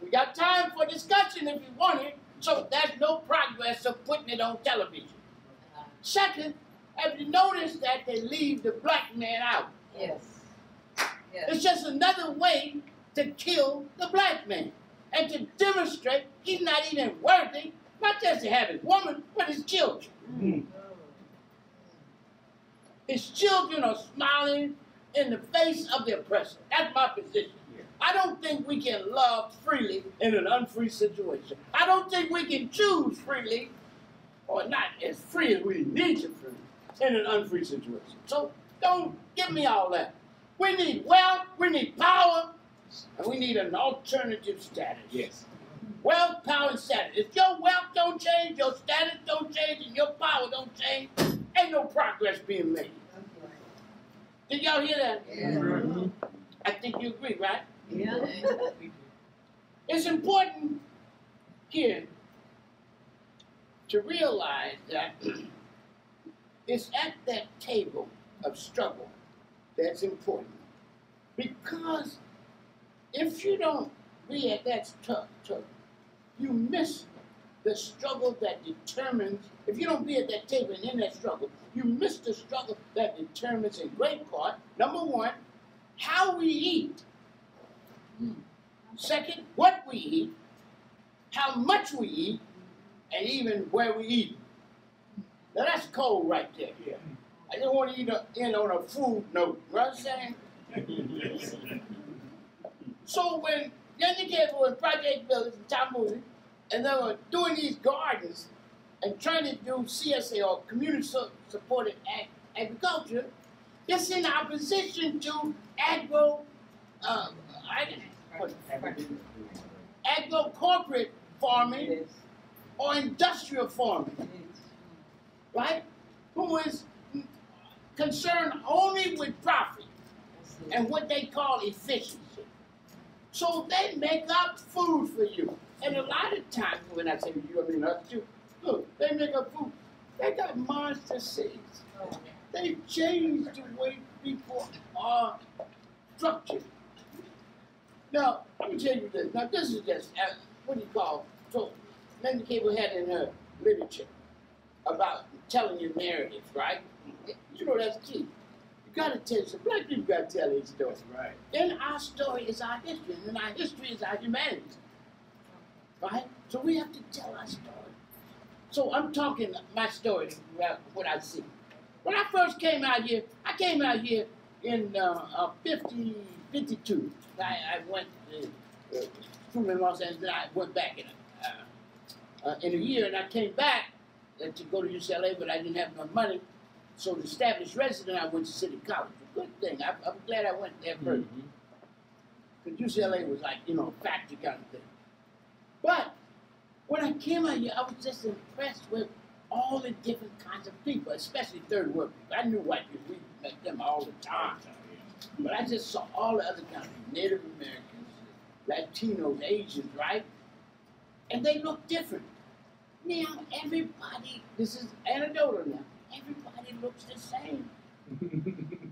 We got time for discussion if you want it, so there's no progress of putting it on television. Second, have you noticed that they leave the black man out? Yes. Yes. It's just another way to kill the black man and to demonstrate he's not even worthy, not just to have his woman, but his children. Mm. His children are smiling in the face of the oppressor. That's my position. Here. I don't think we can love freely in an unfree situation. I don't think we can choose freely, or not as free as we need to free, in an unfree situation. So don't give me all that. We need wealth, we need power, and we need an alternative status. Yes. Wealth, power, and status. If your wealth don't change, your status don't change, and your power don't change, ain't no progress being made. Did y'all hear that? Yeah. I think you agree, right? Yeah. *laughs* It's important here to realize that *clears throat* it's at that table of struggle that's important. Because if you don't be at that tough, tough, you miss the struggle that determines, if you don't be at that table and in that struggle, you miss the struggle that determines in great part, number one, how we eat. Hmm. Second, what we eat, how much we eat, and even where we eat. Now that's cold right there. Yeah. I just want to eat a, in on a food note. You know what I'm saying? *laughs* So when Yanni Cable and Project Village and Tom Moody, and they were doing these gardens and trying to do CSA or community supported ag- agriculture, it's in opposition to agro, uh, ag- agro corporate farming or industrial farming, right? Who is concerned only with profit and what they call efficiency. So they make up food for you. And a lot of times, when I say you, I mean us too. Look, they make up food. They got monster seeds. They changed the way people are structured. Now, let me tell you this. Now, this is just uh, what do you call? So, Linda Cable had in her literature about telling your narrative, right? You know that's key. You gotta tell some black people gotta tell their story. That's right. Then our story is our history, and then our history is our humanity. Right? So we have to tell our story. So I'm talking my story, about what I see. When I first came out here, I came out here in uh, uh, 50, 52. I, I went uh, uh, in Los Angeles, I went back in a, uh, uh, in a year, and I came back uh, to go to UCLA, but I didn't have enough money. So to establish resident, I went to City College. A good thing. I, I'm glad I went there 1st because UCLA was like, you know, a factory kind of thing. But when I came out here, I was just impressed with all the different kinds of people, especially third world people. I knew white people, we met them all the time. But I just saw all the other kinds of Native Americans, Latinos, Asians, right? And they look different. Now, everybody, this is anecdotal now, everybody looks the same. *laughs*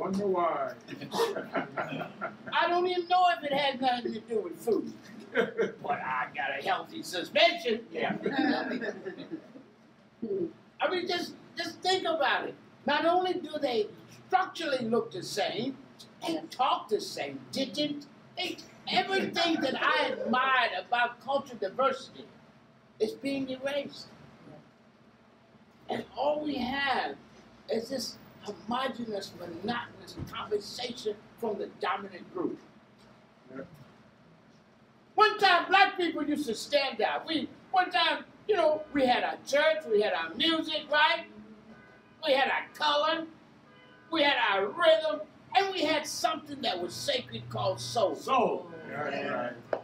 I wonder why. I don't even know if it has nothing to do with food. *laughs* But I got a healthy suspension. Yeah. *laughs* I mean, just just think about it. Not only do they structurally look the same and talk the same, didn't they? Everything that I admired about cultural diversity is being erased. And all we have is this homogenous, monotonous conversation from the dominant group. Yep. One time, black people used to stand out. We one time, you know, we had our church, we had our music, right? We had our color, we had our rhythm, and we had something that was sacred called soul. So, That's right.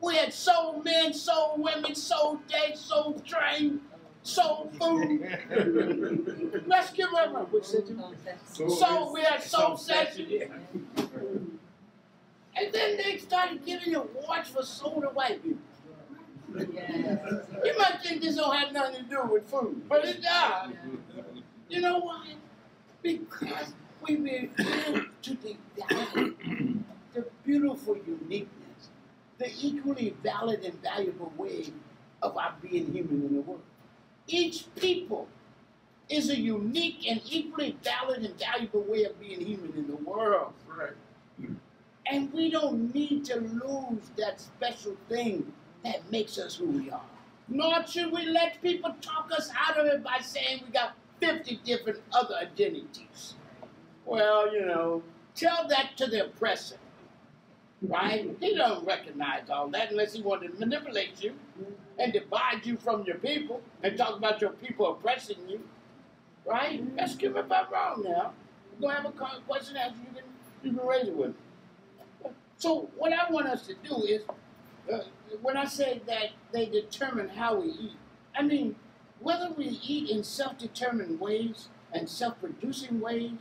We had soul men, soul women, soul day, soul train, soul food. *laughs* Let's give them a which said you- So Soul, we had soul so session. yeah. And then they started giving awards for soul to white people. Yes. You might think this don't have nothing to do with food, but it does. You know why? Because we were able to develop the beautiful uniqueness, the equally valid and valuable way of our being human in the world. Each people is a unique and equally valid and valuable way of being human in the world. Right. And we don't need to lose that special thing that makes us who we are. Nor should we let people talk us out of it by saying we got 50 different other identities. Well, you know, tell that to the oppressor. Right? He don't recognize all that unless he wanted to manipulate you and divide you from your people and talk about your people oppressing you. Right? That's him if I'm wrong now. We're gonna have a question answer. You can you can raise it with me. So what I want us to do is, uh, when I say that they determine how we eat, I mean whether we eat in self-determined ways and self-producing ways,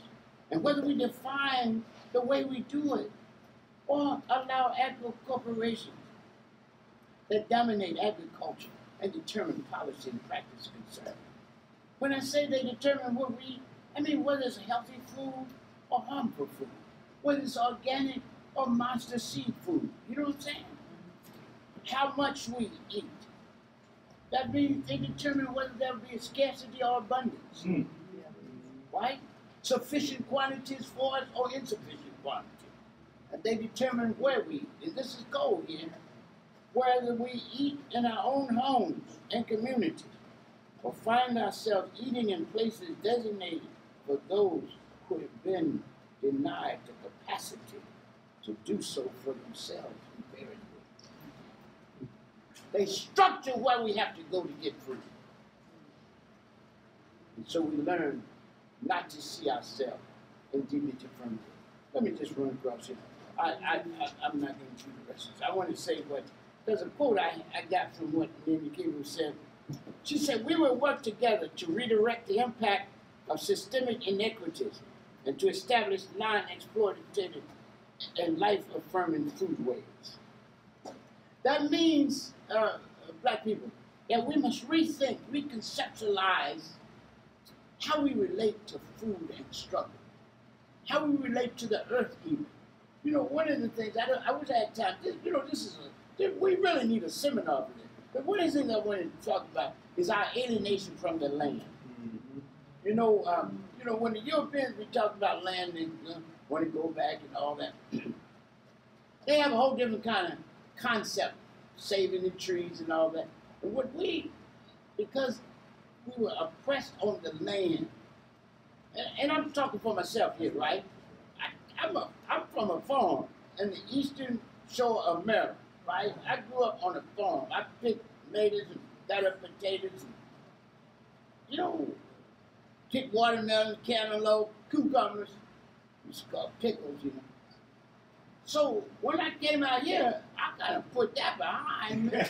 and whether we define the way we do it, or allow agro corporations that dominate agriculture and determine policy and practice concern. When I say they determine what we eat, I mean whether it's healthy food or harmful food, whether it's organic or monster seed food. You know what I'm saying? How much we eat. That means they determine whether there will be a scarcity or abundance. Mm. Right? Sufficient quantities for us or insufficient quantities. And they determine where we eat. And this is gold here. Whether we eat in our own homes and communities. or find ourselves eating in places designated for those who have been denied the capacity to do so for themselves invariably. They structure where we have to go to get food. And so we learn not to see ourselves in dignity from Let me just run across here. I, I, I, I'm not going to do the rest of this. I want to say what, there's a quote I, I got from what Nancy Gabriel said. She said, We will work together to redirect the impact of systemic inequities and to establish non exploitative and life affirming foodways. That means, uh, black people, that we must rethink, reconceptualize how we relate to food and struggle, how we relate to the earth even. You know, one of the things, I, I wish I had time, this, you know, this is a, we really need a seminar for this. But one of the things I wanted to talk about is our alienation from the land. Mm-hmm. You know, um, you know, when the Europeans we talk about land and uh, want to go back and all that, *clears throat* they have a whole different kind of concept, saving the trees and all that. And what we, because we were oppressed on the land. And, and I'm talking for myself here, right? I, I'm, a, I'm from a farm in the eastern shore of Maryland, right? I grew up on a farm. I picked tomatoes and got up potatoes and, you know, picked watermelon, cantaloupe, cucumbers. It's called pickles, you know. So when I came out here, I gotta put that behind me.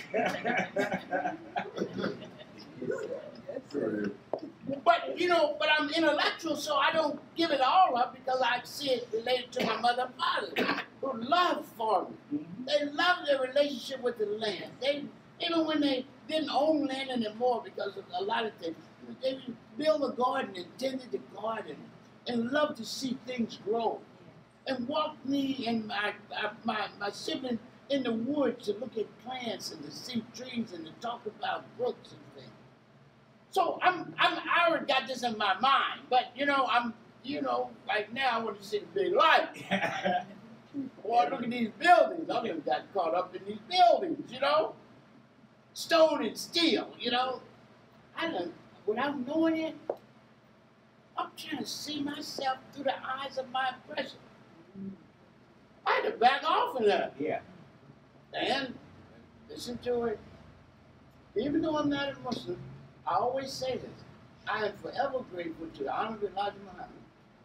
*laughs* But you know, but I'm intellectual, so I don't give it all up because I see it related to my mother and father who love farming. Mm-hmm. They love their relationship with the land. They even when they didn't own land anymore because of a lot of things, they build a garden and tended the garden and love to see things grow. And walk me and my my my sibling in the woods to look at plants and to see trees and to talk about brooks and so I'm, I'm, I already got this in my mind, but you know, I'm, you know, right now I want to see the big light. *laughs* Boy, look at these buildings. I even got caught up in these buildings, you know, stone and steel, you know. I don't, without knowing it, I'm trying to see myself through the eyes of my oppressor. I had to back off of that. Yeah. And listen to it. Even though I'm not a Muslim, I always say this. I am forever grateful to the Honorable Elijah Muhammad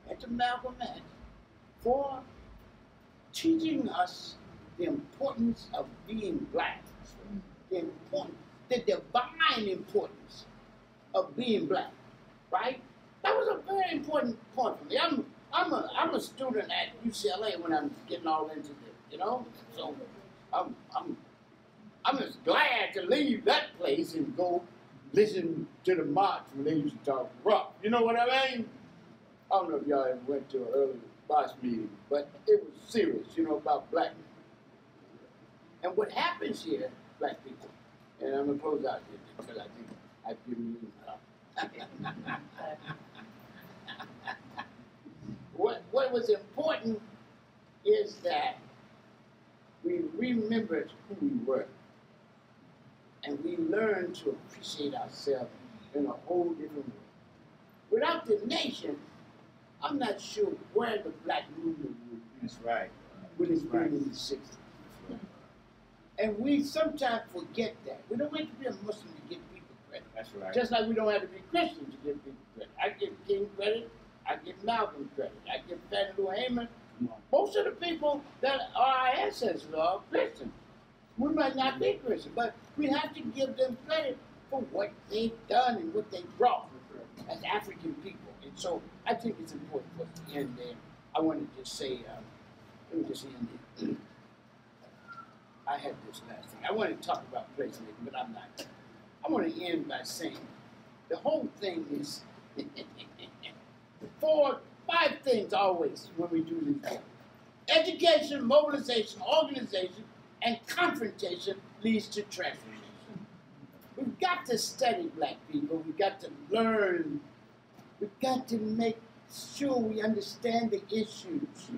and to Malcolm X for teaching us the importance of being black, the importance, the divine importance of being black, right? That was a very important point for me. I'm, I'm, a, I'm a student at UCLA when I'm getting all into this, you know? So I'm, I'm, I'm just glad to leave that place and go listen to the march when they used to talk rock. You know what I mean? I don't know if y'all ever went to an early boss meeting, but it was serious, you know, about black men. And what happens here, black people, and I'm gonna close out here because I think I've given you enough. *laughs* what what was important is that we remembered who we were and we learn to appreciate ourselves in a whole different way. Without the nation, I'm not sure where the black movement would be. That's right. Would it been in the 60s? And we sometimes forget that. We don't have to be a Muslim to give people credit. That's right. Just like we don't have to be Christian to give people credit. I give King credit. I give Malcolm credit. I give Fannie Lou Hamer. Most of the people that are our ancestors are Christian. We might not be Christian, but we have to give them credit for what they've done and what they brought as African people. And so I think it's important for us to end there. I want to just say, uh, let me just end it. I had this last thing. I want to talk about placemaking, but I'm not. I want to end by saying the whole thing is *laughs* four, five things always when we do these things. Education, mobilization, organization, and confrontation leads to transformation. We've got to study black people. We've got to learn. We've got to make sure we understand the issues.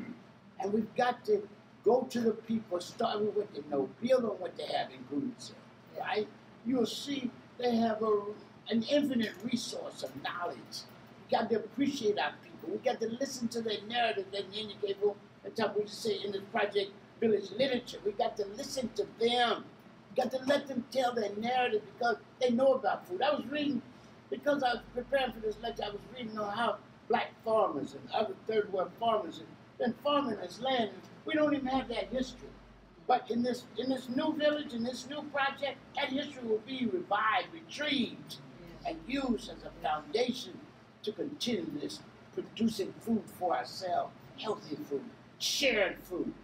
And we've got to go to the people, start with what they know, build on what they have in Greenville, right? You'll see they have a, an infinite resource of knowledge. We got to appreciate our people. We got to listen to their narrative that Nina Gable and top we just say in the Project Village literature. We got to listen to them. We got to let them tell their narrative because they know about food. I was reading, because I was preparing for this lecture, I was reading on how black farmers and other third world farmers have been farming this land. We don't even have that history. But in this in this new village, in this new project, that history will be revived, retrieved, and used as a foundation to continue this producing food for ourselves, healthy food, shared food.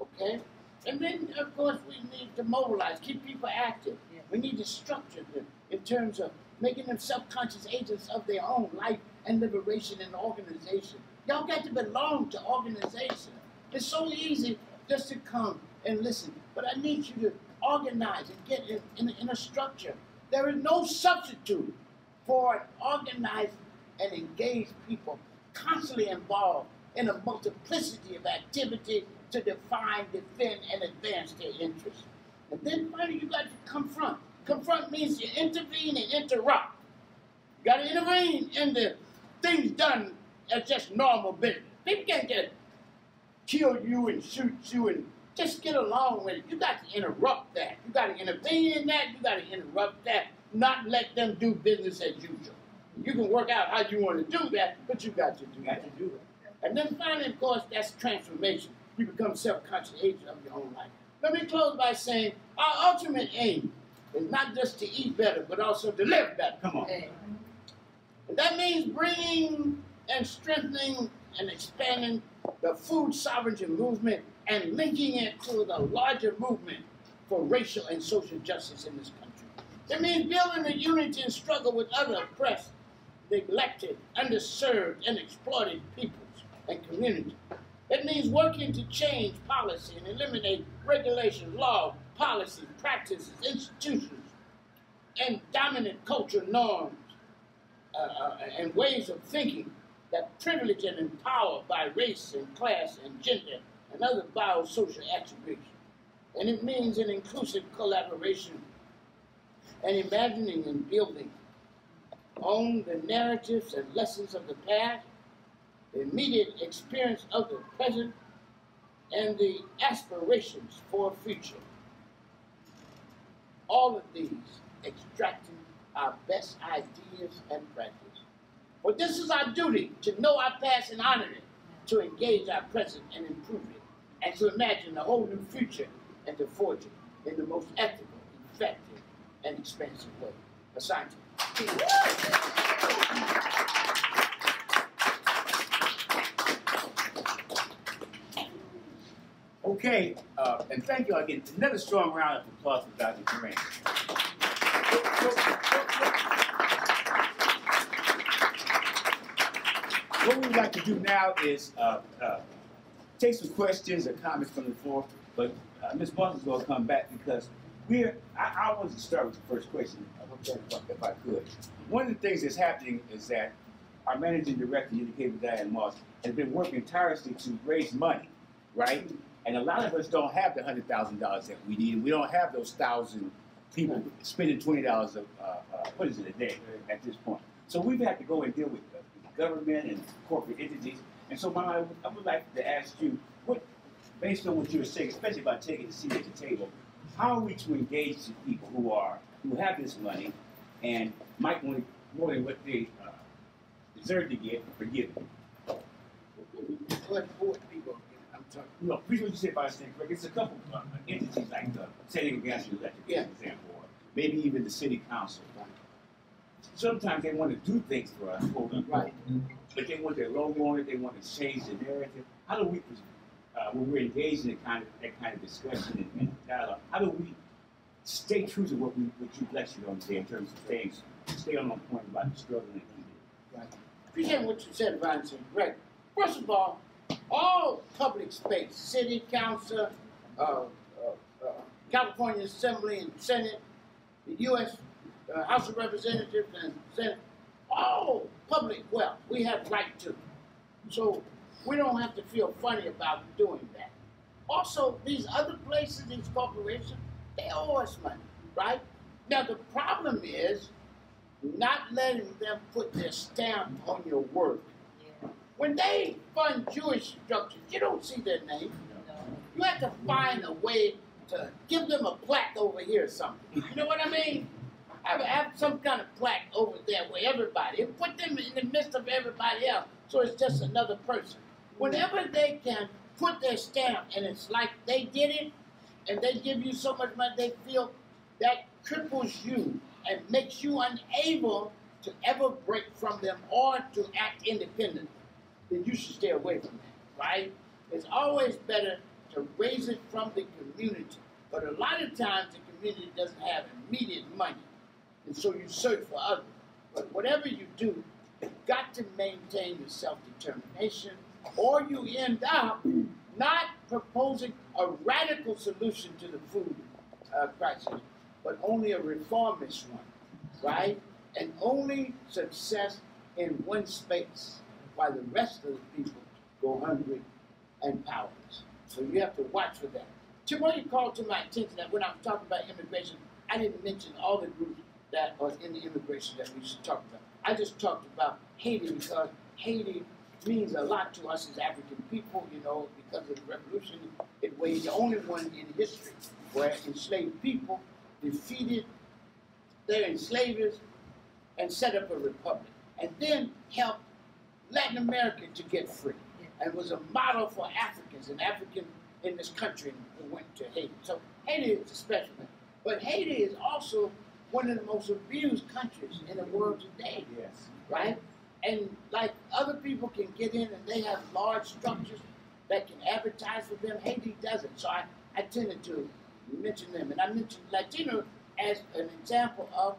Okay? And then of course we need to mobilize, keep people active. We need to structure them in terms of making them self-conscious agents of their own life and liberation and organization. Y'all got to belong to organization. It's so easy just to come and listen. But I need you to organize and get in, in, in a structure. There is no substitute for organized and engaged people constantly involved in a multiplicity of activity to define, defend, and advance their interests. And then finally, you got to confront. Confront means you intervene and interrupt. You got to intervene in the things done as just normal business. People can't just kill you and shoot you and just get along with it. You got to interrupt that. You got to intervene in that. You got to interrupt that. Not let them do business as usual. You can work out how you want to do that, but you got to do got that. to do it. And then finally, of course, that's transformation. You become self-conscious agent of your own life. Let me close by saying our ultimate aim is not just to eat better, but also to live better. Come on. Hey. And that means bringing and strengthening and expanding the food sovereignty movement and linking it to the larger movement for racial and social justice in this country. It means building a unity and struggle with other oppressed, neglected, underserved, and exploited peoples and communities. It means working to change policy and eliminate regulations, law, policy, practices, institutions, and dominant cultural norms uh, uh, and ways of thinking that privilege and empower by race and class and gender and other biosocial attributes. And it means an inclusive collaboration and imagining and building on the narratives and lessons of the past, the immediate experience of the present, and the aspirations for future. All of these extracting our best ideas and practice. For this is our duty to know our past and honor it, to engage our present and improve it, and to imagine a whole new future and to forge it in the most ethical, effective, and expansive way. Asante. Okay, uh, and thank you again. Another strong round of applause for Dr. Grant. What we would like to do now is uh, uh, take some questions or comments from the floor, but uh, Ms. Boston's going to come back because we're, I, I wanted to start with the first question, if I- could. One of the things that's happening is that our managing director, indicated Diane Moss, has been working tirelessly to raise money, right? And a lot of us don't have the hundred thousand dollars that we need. We don't have those thousand people spending twenty dollars a, uh, uh, what is it, a day at this point. So we've had to go and deal with the government and corporate entities. And so Mama, I would, like to ask you, what, based on what you're saying, especially about taking a seat at the table, how are we to engage the people who are, who have this money and might want more than what they uh, deserve to get for giving? What board people, I'm. No, please what you said about St. Craig. It's a couple uh, entities like the San Diego Gas and Electric, Yeah. for example, or maybe even the city council. Sometimes they want to do things for us, quote unquote, Right. but they want their logo on it. They want to change the narrative. How do we, uh, when we're engaged in that kind of that kind of discussion and, and dialogue, how do we stay true to what we what you lectured on today in terms of staying stay on one point about the struggle and community? Appreciate what you said, Ryan said, Greg. First of all, all public space, city council, uh, uh, uh, California Assembly and Senate, the U.S. Uh, House of Representatives and Senate, all public wealth. We have right to. So we don't have to feel funny about doing that. Also, these other places, these corporations, they owe us money, right? Now the problem is not letting them put their stamp on your work. When they fund Jewish structures, you don't see their name. You have to find a way to give them a plaque over here or something. You know what I mean? Have, have some kind of plaque over there where everybody, and put them in the midst of everybody else so it's just another person. Whenever they can put their stamp and it's like they did it and they give you so much money, they feel that cripples you and makes you unable to ever break from them or to act independently, then you should stay away from that, right? It's always better to raise it from the community. But a lot of times the community doesn't have immediate money. And so you search for others. But whatever you do, you've got to maintain your self determination, or you end up not proposing a radical solution to the food uh, crisis, but only a reformist one, right? And only success in one space, while the rest of the people go hungry and powerless. So you have to watch for that. Timothy called to my attention that when I was talking about immigration, I didn't mention all the groups that are in the immigration that we should talk about. I just talked about Haiti because Haiti means a lot to us as African people, you know, because of the revolution. It was the only one in history where enslaved people defeated their enslavers and set up a republic. And then helped Latin America to get free. And was a model for Africans and African in this country who went to Haiti. So Haiti is a special thing. But Haiti is also one of the most abused countries in the world today, Yes. right? And like other people can get in and they have large structures that can advertise for them, Haiti doesn't. So I, I tended to mention them. And I mentioned Latino as an example of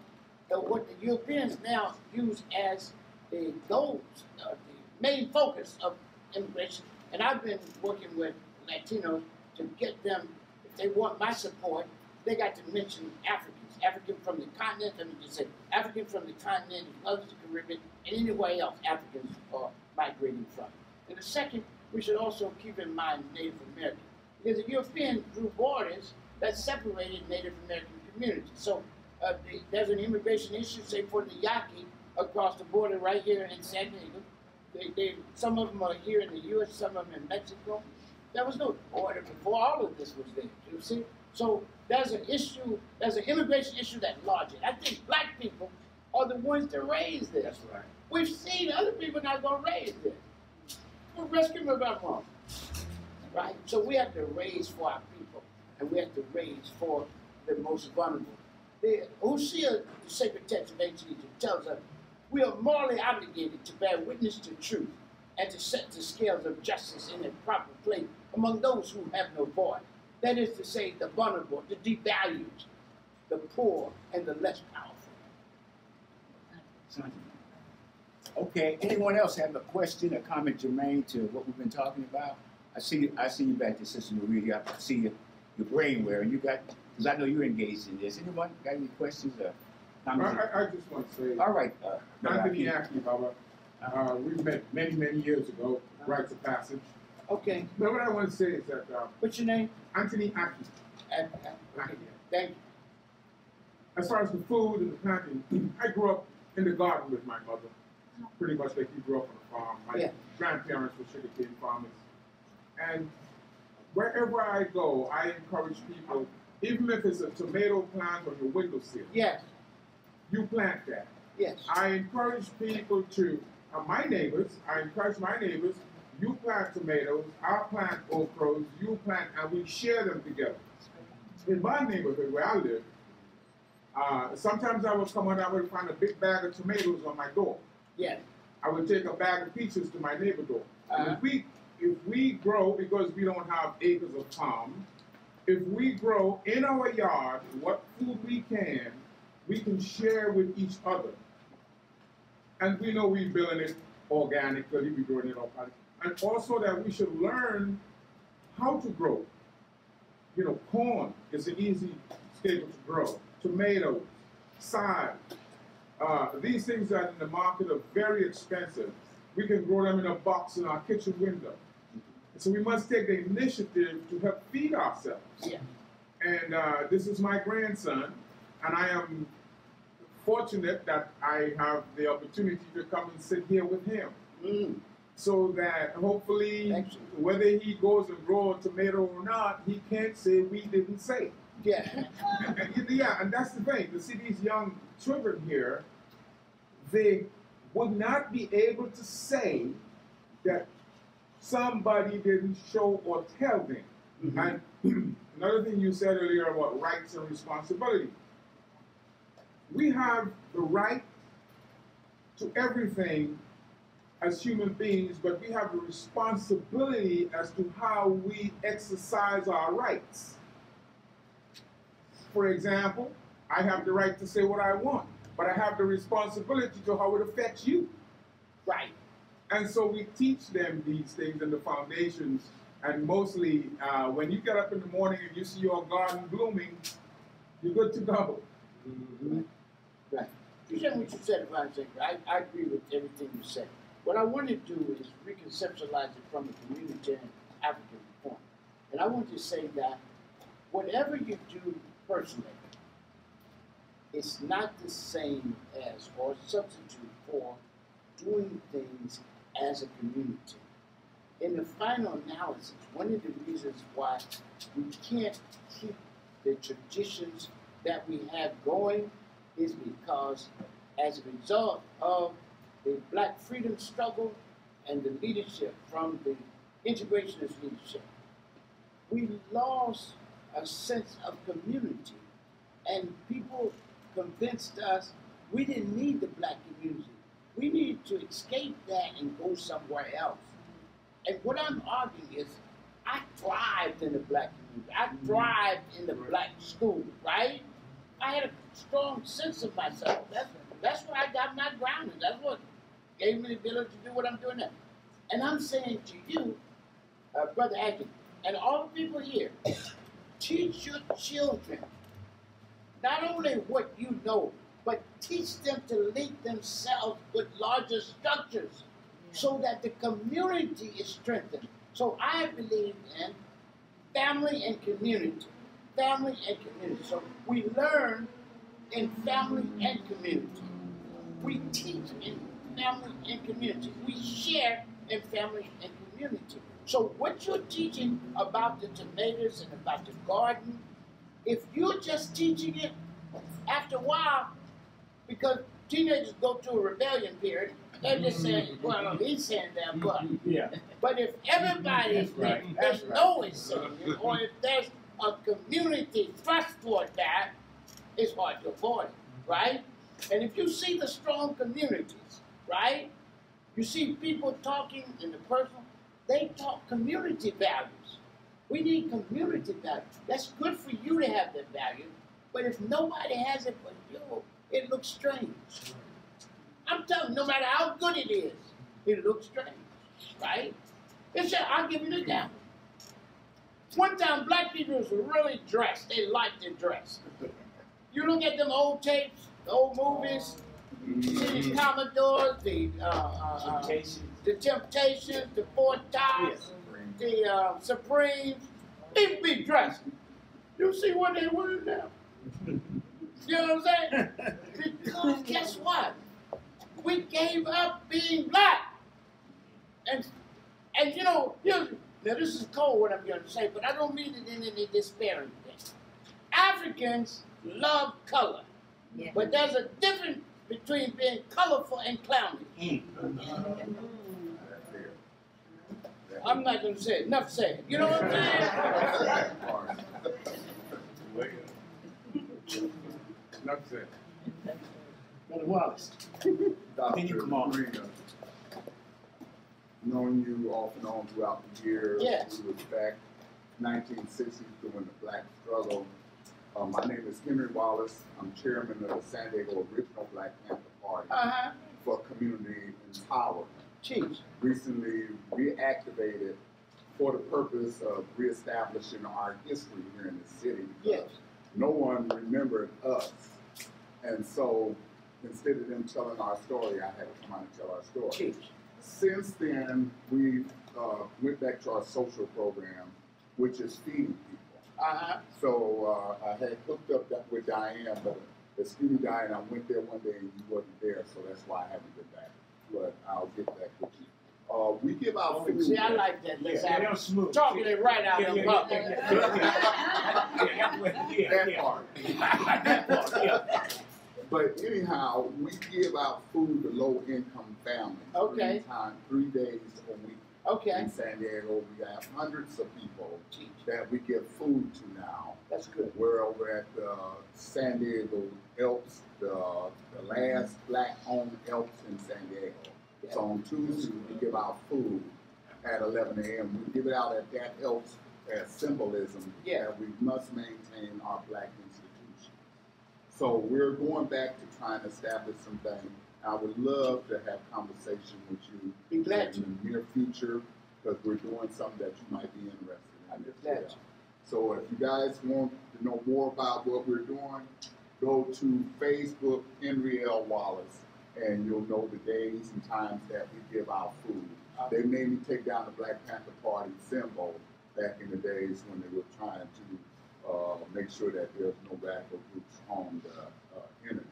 what the Europeans now use as the goals, uh, the main focus of immigration. And I've been working with Latinos to get them, if they want my support, they got to mention Africans. African from the continent, let me just say, African from the continent, as well as the Caribbean, and anywhere else Africans are migrating from. And the second, we should also keep in mind Native American. Because the Europeans drew borders that separated Native American communities. So uh, the, there's an immigration issue, say, for the Yaqui across the border right here in San Diego. They, they, some of them are here in the U.S., some of them in Mexico. There was no border before all of this was there. You see? So there's an issue, there's an immigration issue that larger. I think black people are the ones that raise this. That's right. We've seen other people not gonna raise this. We're rescue them about wrong. Right? So we have to raise for our people, and we have to raise for the most vulnerable. The Husia, the sacred text of ancient Egypt, tells us we are morally obligated to bear witness to truth and to set the scales of justice in their proper place among those who have no voice. That is to say, the vulnerable, the devalued, the poor, and the less powerful. Okay, anyone else have a question or comment germane to what we've been talking about? I see, I see you back there, Sister Maria. I see your, your brain wearing. You got, because I know you're engaged in this. Anyone got any questions or I. I, I just want to say, All right. Uh, Anthony uh, Baba, uh, we met many, many years ago, rites of passage. Okay, But what I want to say is that uh, what's your name? Anthony uh, thank you. as far as the food and the planting, I grew up in the garden with my mother, pretty much like you grew up on a farm. My Yeah. grandparents were sugarcane farmers. And wherever I go, I encourage people, even if it's a tomato plant on your windowsill, Yes, you plant that. yes. I encourage people to, uh, my neighbors, I encourage my neighbors, you plant tomatoes, I'll plant okras, you plant, and we share them together. In my neighborhood where I live, uh, sometimes I would come and I would find a big bag of tomatoes on my door. Yes. I would take a bag of peaches to my neighbor door. Uh-huh. if we if we grow because we don't have acres of palm, if we grow in our yard what food we can, we can share with each other. And we know we're building it organically, we're growing it organic. And also that we should learn how to grow. You know, corn is an easy staple to grow. Tomatoes, side. Uh, these things that in the market are very expensive. We can grow them in a box in our kitchen window. So we must take the initiative to help feed ourselves. Yeah. And uh, this is my grandson, and I am fortunate that I have the opportunity to come and sit here with him. Mm. So that hopefully, whether he goes and grow a tomato or not, he can't say we didn't say. Yeah. *laughs* yeah, and that's the thing. To see these young children here, they would not be able to say that somebody didn't show or tell them. Mhm. And *clears throat* another thing you said earlier about rights and responsibility. We have the right to everything as human beings, but we have the responsibility as to how we exercise our rights. For example, I have the right to say what I want, but I have the responsibility to how it affects you. Right. And so we teach them these things and the foundations. And mostly, uh, when you get up in the morning and you see your garden blooming, you're good to go. Right. You said what you said, Brian. Said, I, I agree with everything you said. What I want to do is reconceptualize it from a community African point. And I want to say that whatever you do personally, it's not the same as or substitute for doing things as a community. In the final analysis, one of the reasons why we can't keep the traditions that we have going is because as a result of the black freedom struggle and the leadership from the integrationist leadership, we lost a sense of community. And people convinced us we didn't need the black community. We needed to escape that and go somewhere else. And what I'm arguing is I thrived in the black community. I mm-hmm. thrived in the black school, right? I had a strong sense of myself. That's, that's where I got my grounding. That's what gave me the ability to do what I'm doing now. And I'm saying to you, uh, Brother Atkins, and all the people here, teach your children not only what you know, but teach them to link themselves with larger structures so that the community is strengthened. So I believe in family and community. Family and community. So we learn in family and community. We teach in family and community. We share in family and community. So what you're teaching about the tomatoes and about the garden, if you're just teaching it, after a while, because teenagers go through a rebellion period, they're just saying, well, he's saying that, but. *laughs* Yeah. But if everybody right. they That's right. know it's saying it, or if there's a community thrust toward that, it's hard to avoid right? And if you see the strong communities, right? You see people talking in the personal, they talk community values. We need community values. That's good for you to have that value, but if nobody has it but you, it looks strange. I'm telling you, no matter how good it is, it looks strange, right? It's just, I'll give you an example. One time, black people was really dressed. They liked their dress. You look at them old tapes, the old movies, see the Commodores, the uh, uh, uh, Temptation. the Temptations, the Four Tops, the uh, Supremes. People be dressed. You see what they wear now? You know what I'm saying? Because *laughs* guess what? We gave up being black. And and you know, here's, now this is cold what I'm going to say, but I don't mean it in any disparaging way. Africans love color, Yeah. but there's a difference between being colorful and clowny. Mm. I'm not going to say it. Enough said. You know what I'm saying? Enough said. Brother Wallace. Then you come on. Known you off and on throughout the years. Yes. We was back nineteen sixties during the black struggle. Uh, my name is Henry Wallace. I'm chairman of the San Diego Original Black Panther Party Uh huh. for Community Empowerment. Jeez. Recently reactivated for the purpose of reestablishing our history here in the city. Yes. no one remembered us. And so instead of them telling our story, I had to come out and tell our story. Jeez. Since then, we uh, went back to our social program, which is feeding people. Uh huh. So uh, I had hooked up that with Diane, but the Excuse me, Diane, I went there one day and you wasn't there, so that's why I haven't been back. But I'll get back with you. Uh, we give out food. See, I like that. Let's Yeah, have they don't smooth. talking it right out Yeah, in yeah, public. yeah, yeah, yeah, yeah, That yeah. part. *laughs* That part, yeah. But anyhow, we give out food to low income families. Okay. Three times, three days a week. Okay, In San Diego, we have hundreds of people that we give food to now. that's good. We're over at the San Diego Elks, the, the last black-owned Elks in San Diego. So on Tuesday, we give out food at eleven AM. We give it out at that Elks as symbolism Yeah. that we must maintain our black institution. So we're going back to trying to establish some things. I would love to have conversation with you Be glad to. in the near future, because we're doing something that you might be interested in. Be glad well. So if you guys want to know more about what we're doing, go to Facebook, Henry L. Wallace, and you'll know the days and times that we give out food. Uh-huh. They made me take down the Black Panther Party symbol back in the days when they were trying to, uh, make sure that there's no radical groups on the, uh, internet.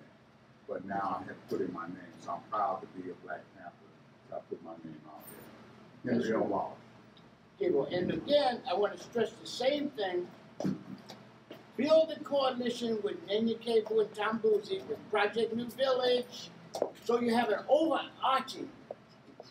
But now I have put in my name, so I'm proud to be a Black Panther, so I put my name out there. Henry L. Wallace. Okay, well, and again, I want to stress the same thing. Build a coalition with Nenya Cable and Tom Boozy with Project New Village, so you have an overarching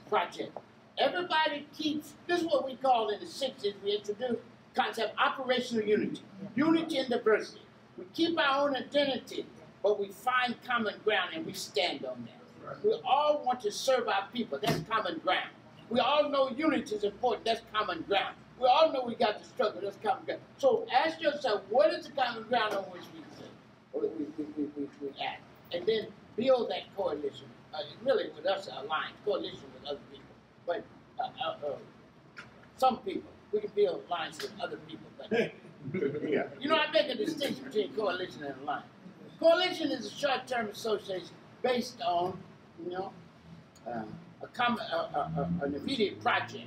project. Everybody keeps, this is what we call in the sixties, we introduced concept operational unity. Unity and diversity. We keep our own identity, but we find common ground and we stand on that. We all want to serve our people, that's common ground. We all know unity is important, that's common ground. We all know we got to struggle, that's common ground. So ask yourself, what is the common ground on which we we, we, we, we, we, we act? And then build that coalition, uh, really with us, alliance, coalition with other people. But, uh, uh, uh, some people, we can build alliances with other people, but *laughs* Yeah. you know, I make a distinction between coalition and alliance. Coalition is a short-term association based on, you know, uh, a common, uh, uh, uh, an immediate project.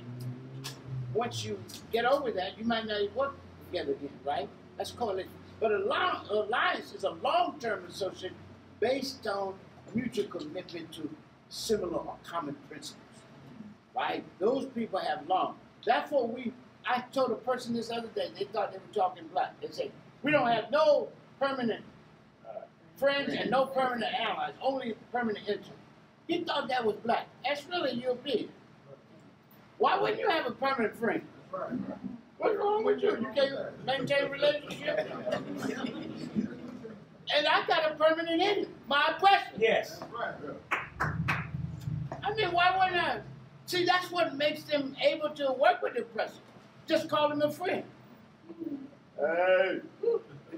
Once you get over that, you might not work together again, right? That's coalition. But a long, alliance is a long-term association based on mutual commitment to similar or common principles, right? Those people have long. Therefore, we. I told a person this other day. They thought they were talking black. They said we don't have no permanent uh, friends and no permanent allies, only permanent enemies. He thought that was black. That's really European. Why wouldn't you have a permanent friend? What's wrong with you? You can't maintain a relationship? And I got a permanent enemy, my oppressor. Yes. I mean, why wouldn't I? See, that's what makes them able to work with the oppressor. Just call him a friend. Hey.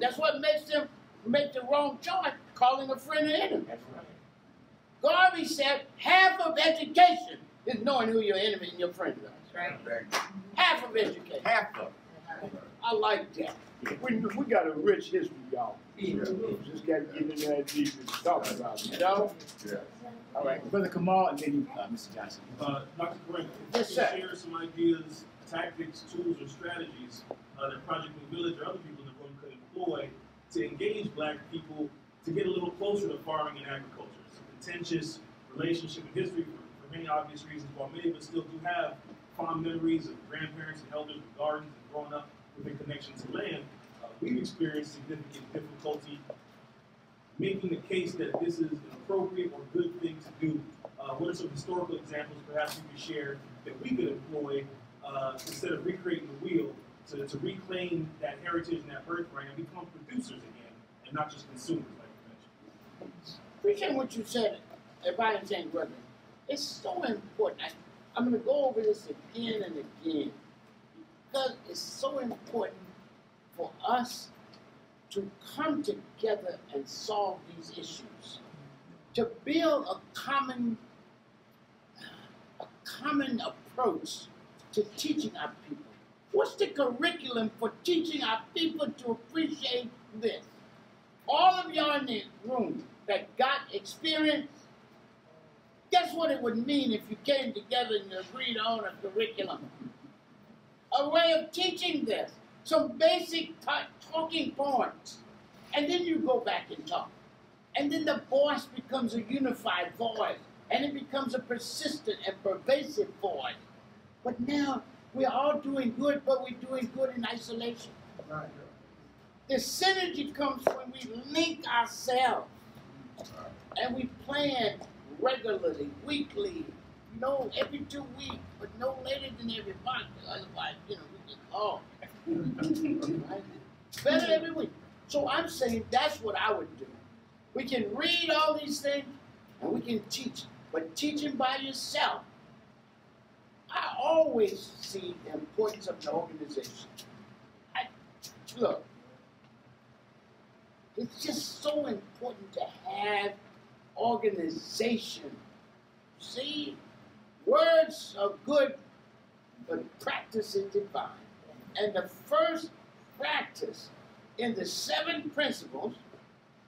That's what makes them make the wrong choice, calling a friend an enemy. That's right. Garvey said half of education is knowing who your enemy and your friends are. Right. Half of education. Half of. I like that. We, we got a rich history, y'all. Yeah. Just got to get in there deep and talk about it, you know? Yes. All right, Brother Kamal, and then you, uh, Mr. Johnson. Uh, Dr. Correct, Yes, can sir. you share some ideas, tactics, tools, or strategies uh, that Project New Village or other people in the room could employ to engage black people to get a little closer to farming and agriculture? It's a contentious relationship in history for, for many obvious reasons, while many of us still do have fond memories of grandparents and elders with gardens and growing up with a connection to land, uh, we've experienced significant difficulty making the case that this is an appropriate or good thing to do. Uh, what are some historical examples perhaps you could share that we could employ uh, instead of recreating the wheel to, to reclaim that heritage and that birthright and become producers again and not just consumers like you mentioned? Appreciate what you said, everybody saying, brother. It's so important. I, I'm going to go over this again and again because it's so important for us to come together and solve these issues, to build a common, a common approach to teaching our people. What's the curriculum for teaching our people to appreciate this? All of y'all in the room that got experience, guess what it would mean if you came together and agreed on a curriculum? A way of teaching this, some basic ta- talking points, and then you go back and talk. And then the voice becomes a unified voice, and it becomes a persistent and pervasive voice. But now we're all doing good, but we're doing good in isolation. The synergy comes when we link ourselves and we plan regularly, weekly, you know, every two weeks, but no later than every month. Otherwise, you know, we get right? *laughs* Better every week. So I'm saying that's what I would do. We can read all these things and we can teach, but teaching by yourself. I always see the importance of the organization. I, look, it's just so important to have organization. See, words are good, but practice is divine. And the first practice in the seven principles,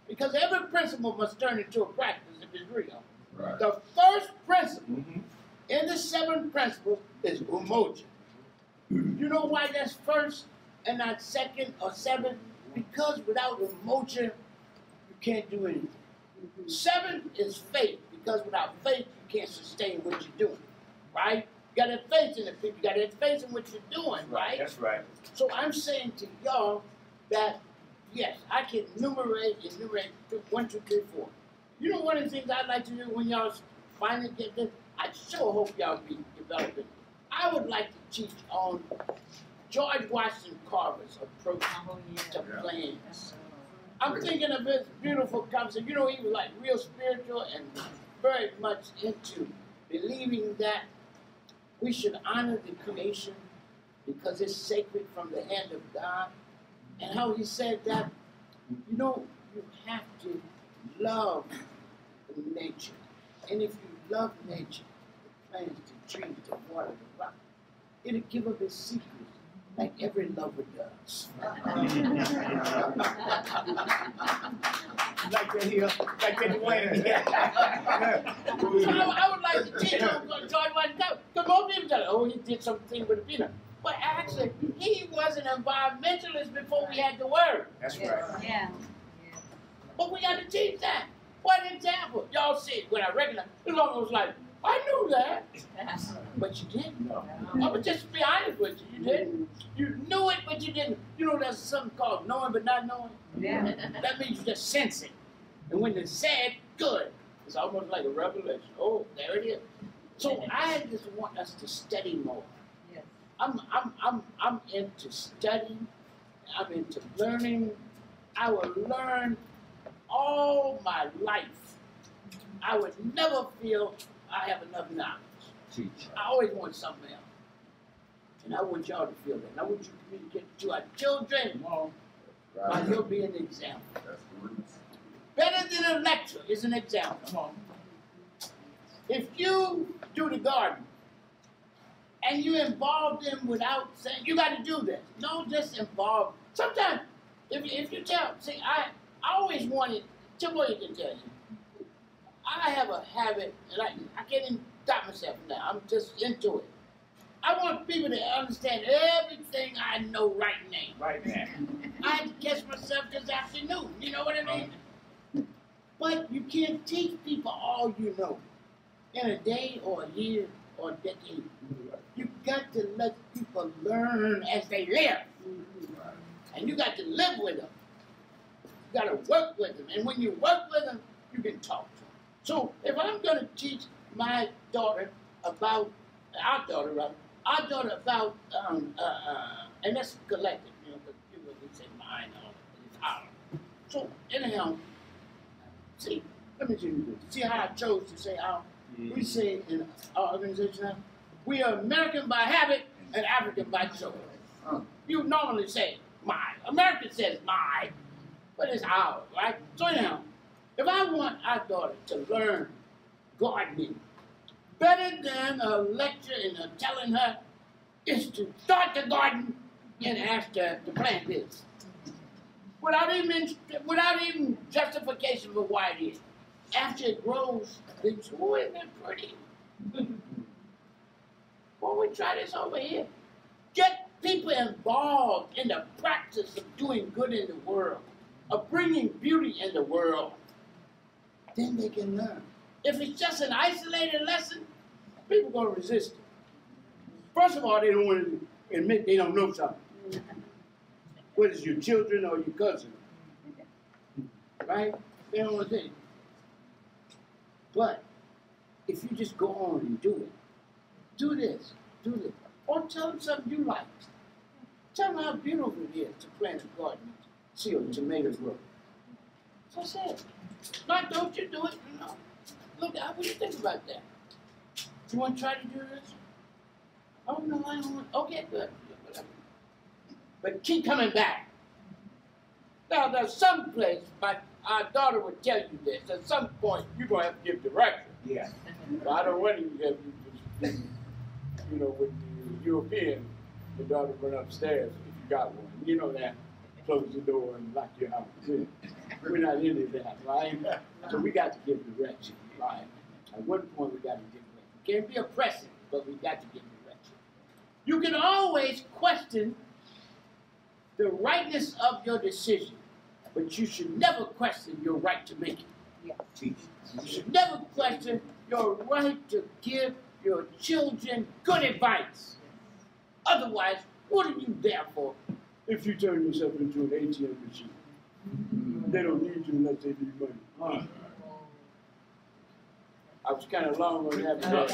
because every principle must turn into a practice if it's real. Right. The first principle Mhm. In the seven principles is umoja. You know why that's first and not second or seventh? Because without umoja, you can't do anything. Seven is faith, because without faith, you can't sustain what you're doing, right? You gotta have faith in the people, you gotta have faith in what you're doing, right? That's right. So I'm saying to y'all that yes, I can enumerate, enumerate one, two, three, four. You know, one of the things I'd like to do when y'all finally get this, I sure hope y'all be developing. I would like to teach on George Washington Carver's approach Oh, to Yeah. plans. I'm thinking of his beautiful concept. You know, he was like real spiritual and very much into believing that we should honor the creation because it's sacred from the hand of God. And how he said that, you know, you have to love nature. And if you love nature, the plants, the trees, the water, the rock, it'll give up its secrets like every lover does. *laughs* Like that uh, here, like that Dwayne. *laughs* So I, I would like to teach him George Washington. Because most people say, oh, he did something with the peanut. But actually, he was an environmentalist before we had the word. That's right. Yeah. But we got to teach that. What example? Y'all see it when I recognize. It's almost like, I knew that, but you didn't. I would just be honest with you. You didn't. You knew it, but you didn't. You know, there's something called knowing but not knowing. Yeah. That means you just sense it. And when it's said, good. It's almost like a revelation. Oh, there it is. So I just want us to study more. Yes. I'm I'm I'm I'm into studying. I'm into learning. I will learn all my life. I would never feel I have enough knowledge. Teach. I always want something else. And I want y'all to feel that. And I want you to communicate to our children. Come on. By Right. your being an example. That's. Better than a lecture is an example. Come on. If you do the garden and you involve them without saying, you got to do this, don't just involve. Sometimes, if you, if you tell, see, I, I always wanted, Timothy can tell you, I have a habit, and I, I can't even stop myself now, I'm just into it. I want people to understand everything I know right now. Right now. I had to catch myself this afternoon. You know what I mean? But you can't teach people all you know in a day or a year or a decade. You got to let people learn as they live. And you got to live with them. You got to work with them. And when you work with them, you can talk to them. So if I'm going to teach my daughter about, our daughter, rather, our daughter about, um, uh, uh, and that's collective, you know, because people would say mine, all it's ours. So anyhow, see, let me tell you this. See how I chose to say our? We say in our organization now, we are American by habit and African by choice. You normally say my. American says my, but it's ours, right? So anyhow, if I want our daughter to learn gardening better than a lecture and a telling her is to start the garden and ask her to plant this. Without even without even justification for why it is. After it grows, it's oh, isn't it pretty? *laughs* Why don't we try this over here? Get people involved in the practice of doing good in the world, of bringing beauty in the world. then they can learn. If it's just an isolated lesson, people gonna resist it. First of all, they don't want to admit they don't know something. Whether it's your children or your cousin, right? They don't want to say. But if you just go on and do it, do this, do this, or tell them something you like. Tell them how beautiful it is to plant a garden, see a tomato grow. That's it. Not don't you do it, No. Look, how would you think about that? You want to try to do this? Oh no, I don't want. Okay, good. Whatever. But keep coming back. Now, there's some place, my our daughter would tell you this. At some point, you're gonna have to give direction. Yeah. So I don't want you to have you, you know, with the European, the daughter went upstairs if you got one. You know that. Close the door and lock your house. We're not into that, right? So we got to give direction, right? At one point, we got to give direction. Can't be oppressive, but we got to give direction. You can always question the rightness of your decision, but you should never question your right to make it. You should never question your right to give your children good advice. Otherwise, what are you there for if you turn yourself into an ATM machine? They don't need you unless they need money. Huh? I was kind of long on that. but-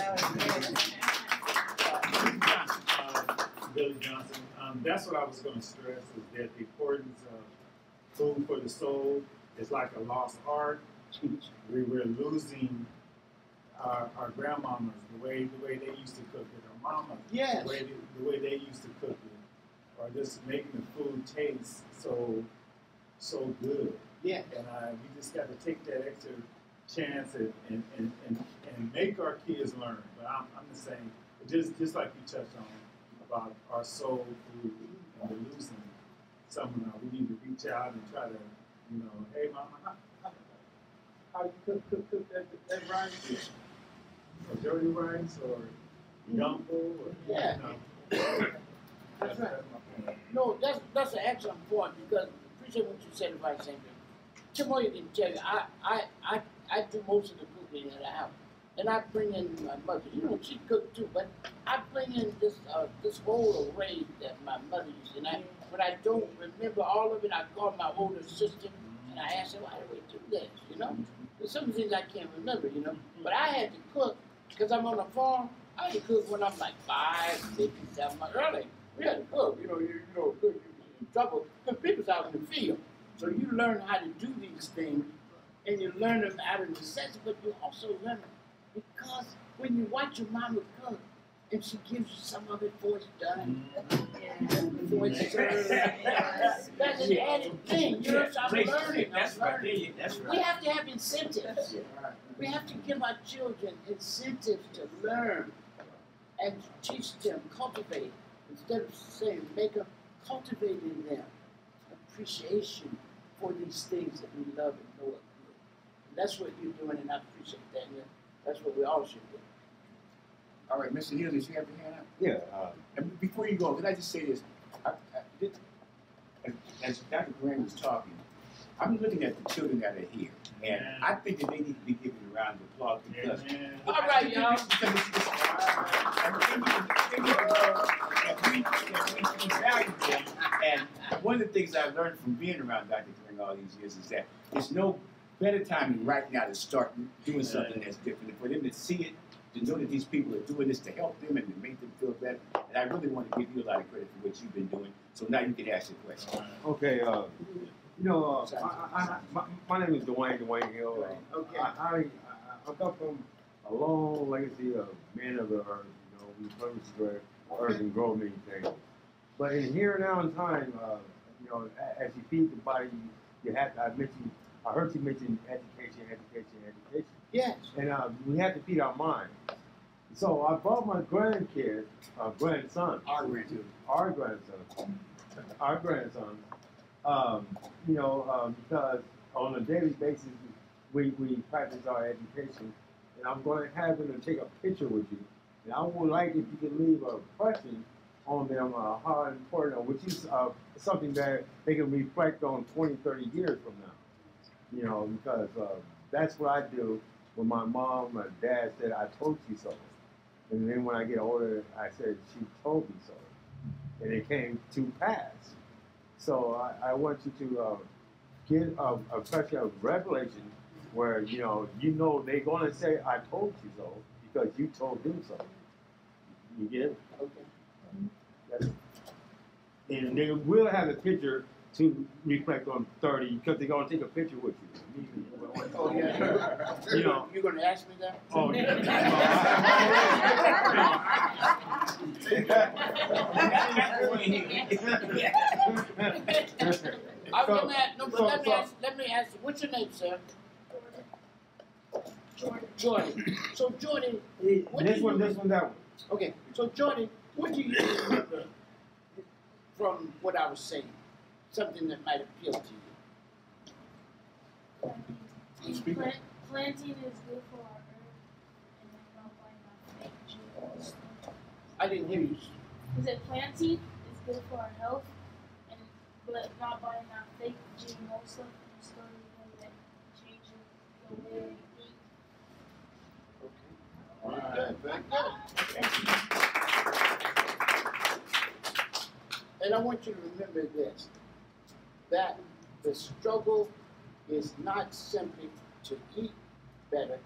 uh, Billy Johnson. Um, that's what I was going to stress is that the importance of food for the soul is like a lost art. We were losing our, our grandmamas the way the way they used to cook it, our mamas Yes. the way they, the way they used to cook it, or just making the food taste so so good. Yeah. And uh, we just got to take that extra chance and, and, and, and, and make our kids learn. But I'm, I'm just saying, just, just like you touched on about our soul food and we're losing someone, uh, we need to reach out and try to, you know, hey, mama, how, how, how you cook, cook, cook that, that rice? Or dirty rice or gumbo or, Yeah. you know. That's right. No, that's that's an excellent point because appreciate what you said about St. Tiamoyo can tell you, I, I, I, I do most of the cooking in the house. And I bring in my mother. You know, she cooked too, but I bring in this uh, this whole array that my mother used. And I, but I don't remember all of it, I call my older sister and I ask her, why do we do this? You know? There's some things I can't remember, you know? But I had to cook because I'm on a farm. I had to cook when I'm like five, six, seven months early. To cook. You know, you, you know, cook, you in trouble because people's out in the field. So you learn how to do these things, and you learn them out of necessity, but you also learn them because when you watch your mama cook, and she gives you some of it before it's done, before it's served, that's an added thing. You know, so I'm learning. That's I'm learning. We have to have incentives. We have to give our children incentives to learn and teach them, cultivate, instead of saying make them, cultivate in them appreciation for these things that we love and know are good. And that's what you're doing, and I appreciate that. And that's what we all should do. All right, Mr. Hill, did you have your hand up? Yeah, um, And before you go, could I just say this? I, I, this as, as Dr. Karenga was talking, I'm looking at the children that are here, and I think that they need to be given a round of applause because. Amen. All right, y'all. Because it's, it's, and they need to- they need to know that we, that we, we value them. And one of the things I've learned from being around Dr. Karenga all these years is that there's no better time than right now to start doing something that's different. And for them to see it, to know that these people are doing this to help them and to make them feel better. And I really want to give you a lot of credit for what you've been doing. So now you can ask your question. okay, uh, you know, uh, I, I, I, my, my name is Dwayne, Dwayne Hill. Uh, Okay. I, I, come from a long legacy of men of the earth, you know, we purpose the earth and grow many things. But in here now in time, uh, you know, as you feed the body, you, you have, I mentioned, I heard you mention education, education, education. Yes. And uh, we have to feed our mind. So I brought my grandkids, uh, grandson, Our grandchildren. our grandson, our grandson, um, you know, um, because on a daily basis we, we practice our education, and I'm going to have them to take a picture with you, and I would like if you could leave a question on them, uh, how important, which is uh, something that they can reflect on 20, 30 years from now, you know, because uh, that's what I do when my mom or dad said, I told you so. And then when I get older, I said, she told me so. And it came to pass. So I, I want you to uh, get a, a such a revelation where, you know, you know they're going to say, I told you so, because you told them so. You get it? Okay. And they will have a picture to reflect on 30 because they're going to take a picture with you. Oh, yeah. You know. You're gonna ask me that? Oh, yeah. *laughs* *laughs* I'm So- gonna ask, no, but so- let me so- ask, let me ask, you, what's your name, sir? Jordan. So Jordan, what do This you one, this one, that one. Okay, so Jordan, what do you remember from what I was saying? Something that might appeal to you. Speak. Plant, planting is good for our earth, and then not buying our fake GMOs. I didn't hear you. Is it planting is good for our health, and but not buying our fake GMO stuff and starting one that changes the way we eat. Good, very good. And I want you to remember this, that the struggle is not simply to eat better,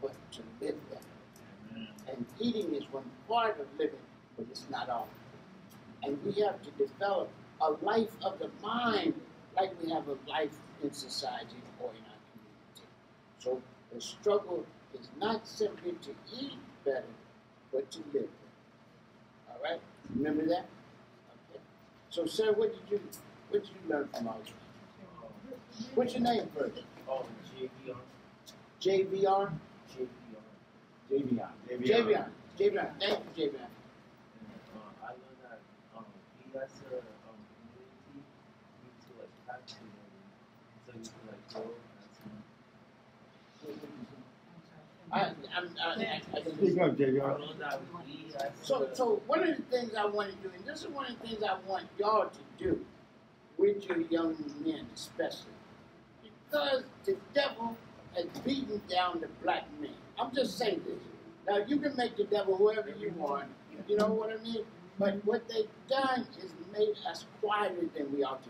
but to live better. And eating is one part of living, but it's not all. And we have to develop a life of the mind like we have a life in society or in our community. So the struggle is not simply to eat better, but to live better. All right? Remember that? Okay. So, sir, what did you what did you learn from all this? What's your name first? Oh, JVR. JVR? JVR. Javion. Javion. Javion. Thank you, Javion. And uh, I learned that um, we as a um, community need to like practice together so we can like grow I, I'm, I, I, I, Speak up, as a I JVR. learned that we as So, so one of the things I want to do, and this is one of the things I want y'all to do with your young men, especially, because the devil has beaten down the black man. I'm just saying this. Now you can make the devil whoever you want. You know what I mean? But what they've done is made us quieter than we ought to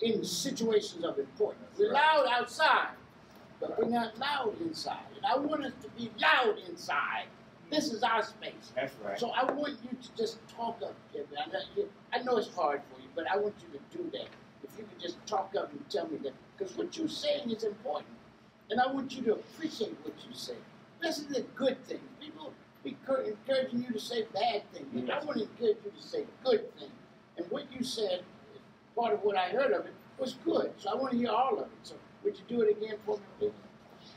be in situations of importance. We're loud outside, but we're not loud inside. And I want us to be loud inside. This is our space. That's right. So I want you to just talk up, Kevin. I know, I know it's hard for you, but I want you to do that. If you could just talk up and tell me that, because what you're saying is important, and I want you to appreciate what you say. This is a good thing. People be encouraging you to say bad things, I want to encourage you to say good things. And what you said, part of what I heard of it, was good. So I want to hear all of it. So would you do it again for me, please?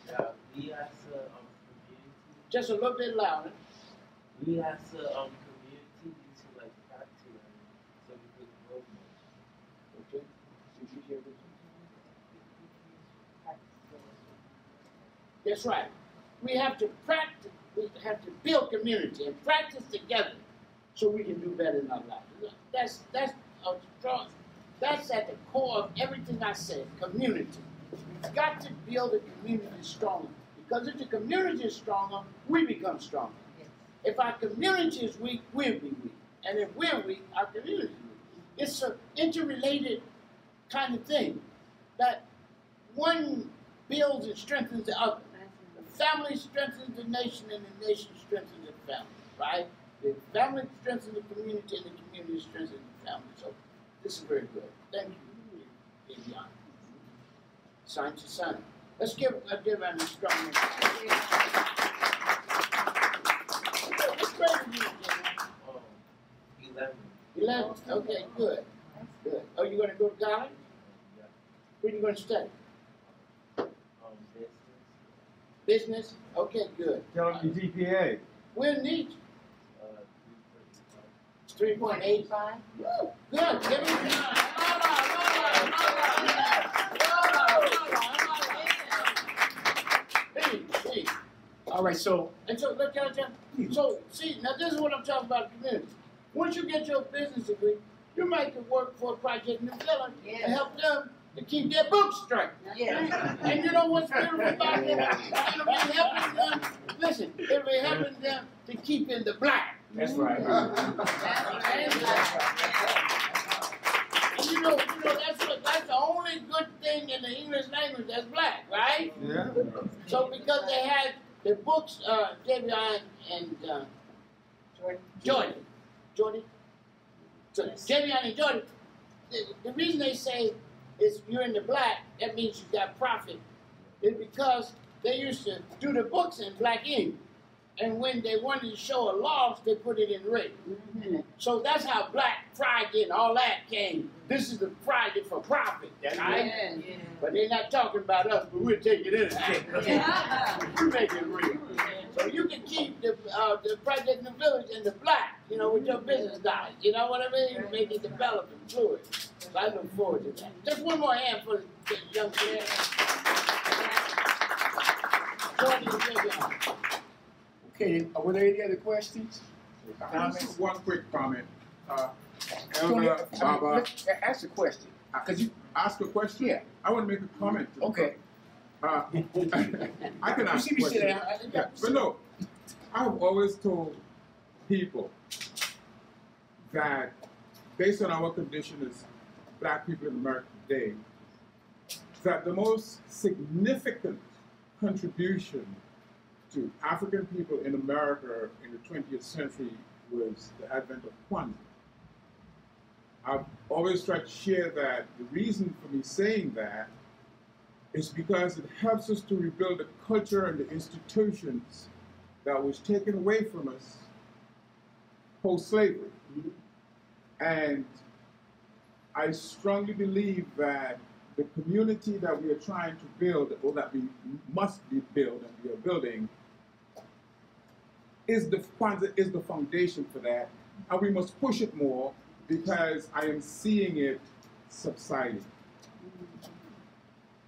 yeah, we as a community, Just a little bit louder. we as a um, community need to like practice together so we could grow more. Okay. Did you hear this? That's right. We have to practice, we have to build community and practice together so we can do better in our lives. That's that's uh, a strong, that's at the core of everything I said, community. We've got to build a community stronger. Because if the community is stronger, we become stronger. If our community is weak, we'll be weak. And if we're weak, our community is weak. It's an interrelated kind of thing that one builds and strengthens the other. Family strengthens the nation, and the nation strengthens the family, right? The family strengthens the community, and the community strengthens the family. So this is very good. Thank you, Javion. Sign to sign. Let's give uh, give an strong hand. Grade are you in, 11. Eleven. Okay, good. Good. Are you going to go to college? Yeah. What are you going to study? Um, business. Business? Okay, good. Tell them your GPA. We'll need you. Uh, 3.8. Five. Woo, Good. Give me Hey, hey. All right, so And so, look, can I tell you? So, see, now this is what I'm talking about community. Once you get your business degree, you might could work for a Project New Zealand and help them to keep their books straight. Yeah. And you know what's beautiful about that? It'll be helping them, listen, it'll be helping them to keep in the black. That's right. And you know, you know, that's what, that's the only good thing in the English language that's black, right? Yeah. So because they had the books, uh, Javion and, uh, Jordan, Jordan, so Javion and Jordan, the, the reason they say is you're in the black, that means you got profit, is because they used to do the books in black ink. And when they wanted to show a loss, they put it in red. So that's how Black Friday and all that came. This is the Friday for profit, right? Yeah. But they're not talking about us, but we're taking it in. Yeah. *laughs* We make it real. So you can keep the uh, the project in the village and the black, you know, with your business guys. You know what I mean? You make it develop and fluid. So I look forward to that. Just one more hand for the young man. Jordan and Javion. Okay, uh, were there any other questions? Comments? Just one quick comment. Uh, Tony, Elder I Baba, let's- a- question, Could you, ask a question? Yeah. I want to make a comment. okay. Uh, *laughs* I can You ask a question. Yeah, but no, I've always told people that based on our condition as black people in America today, that the most significant contribution to African people in America in the 20th century was the advent of Kwanzaa. I've always tried to share that the reason for me saying that is because it helps us to rebuild the culture and the institutions that was taken away from us post slavery. And I strongly believe that the community that we are trying to build, or that we must be build and we are building, is the Kwanzaa is the foundation for that, and we must push it more because I am seeing it subsiding.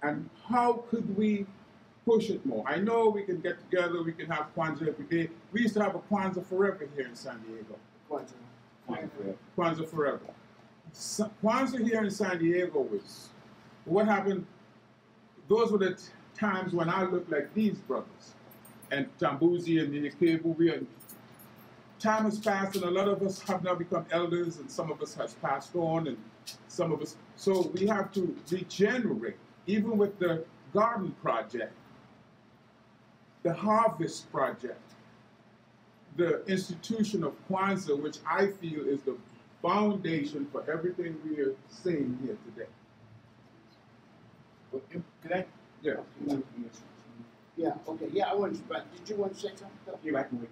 And how could we push it more? I know we can get together, we can have Kwanzaa every day. We used to have a Kwanzaa forever here in San Diego. Kwanzaa forever. Sa- Kwanzaa here in San Diego was what happened. Those were the times when I looked like these brothers, and Tambuzi and Nikebubi, and time has passed, and a lot of us have now become elders, and some of us has passed on, and some of us. So we have to regenerate, even with the garden project, the harvest project, the institution of Kwanzaa, which I feel is the foundation for everything we are saying here today. Well, Could I? Yeah. Yeah, okay, yeah, I want you, but did you want to say something? Yeah, I can wait.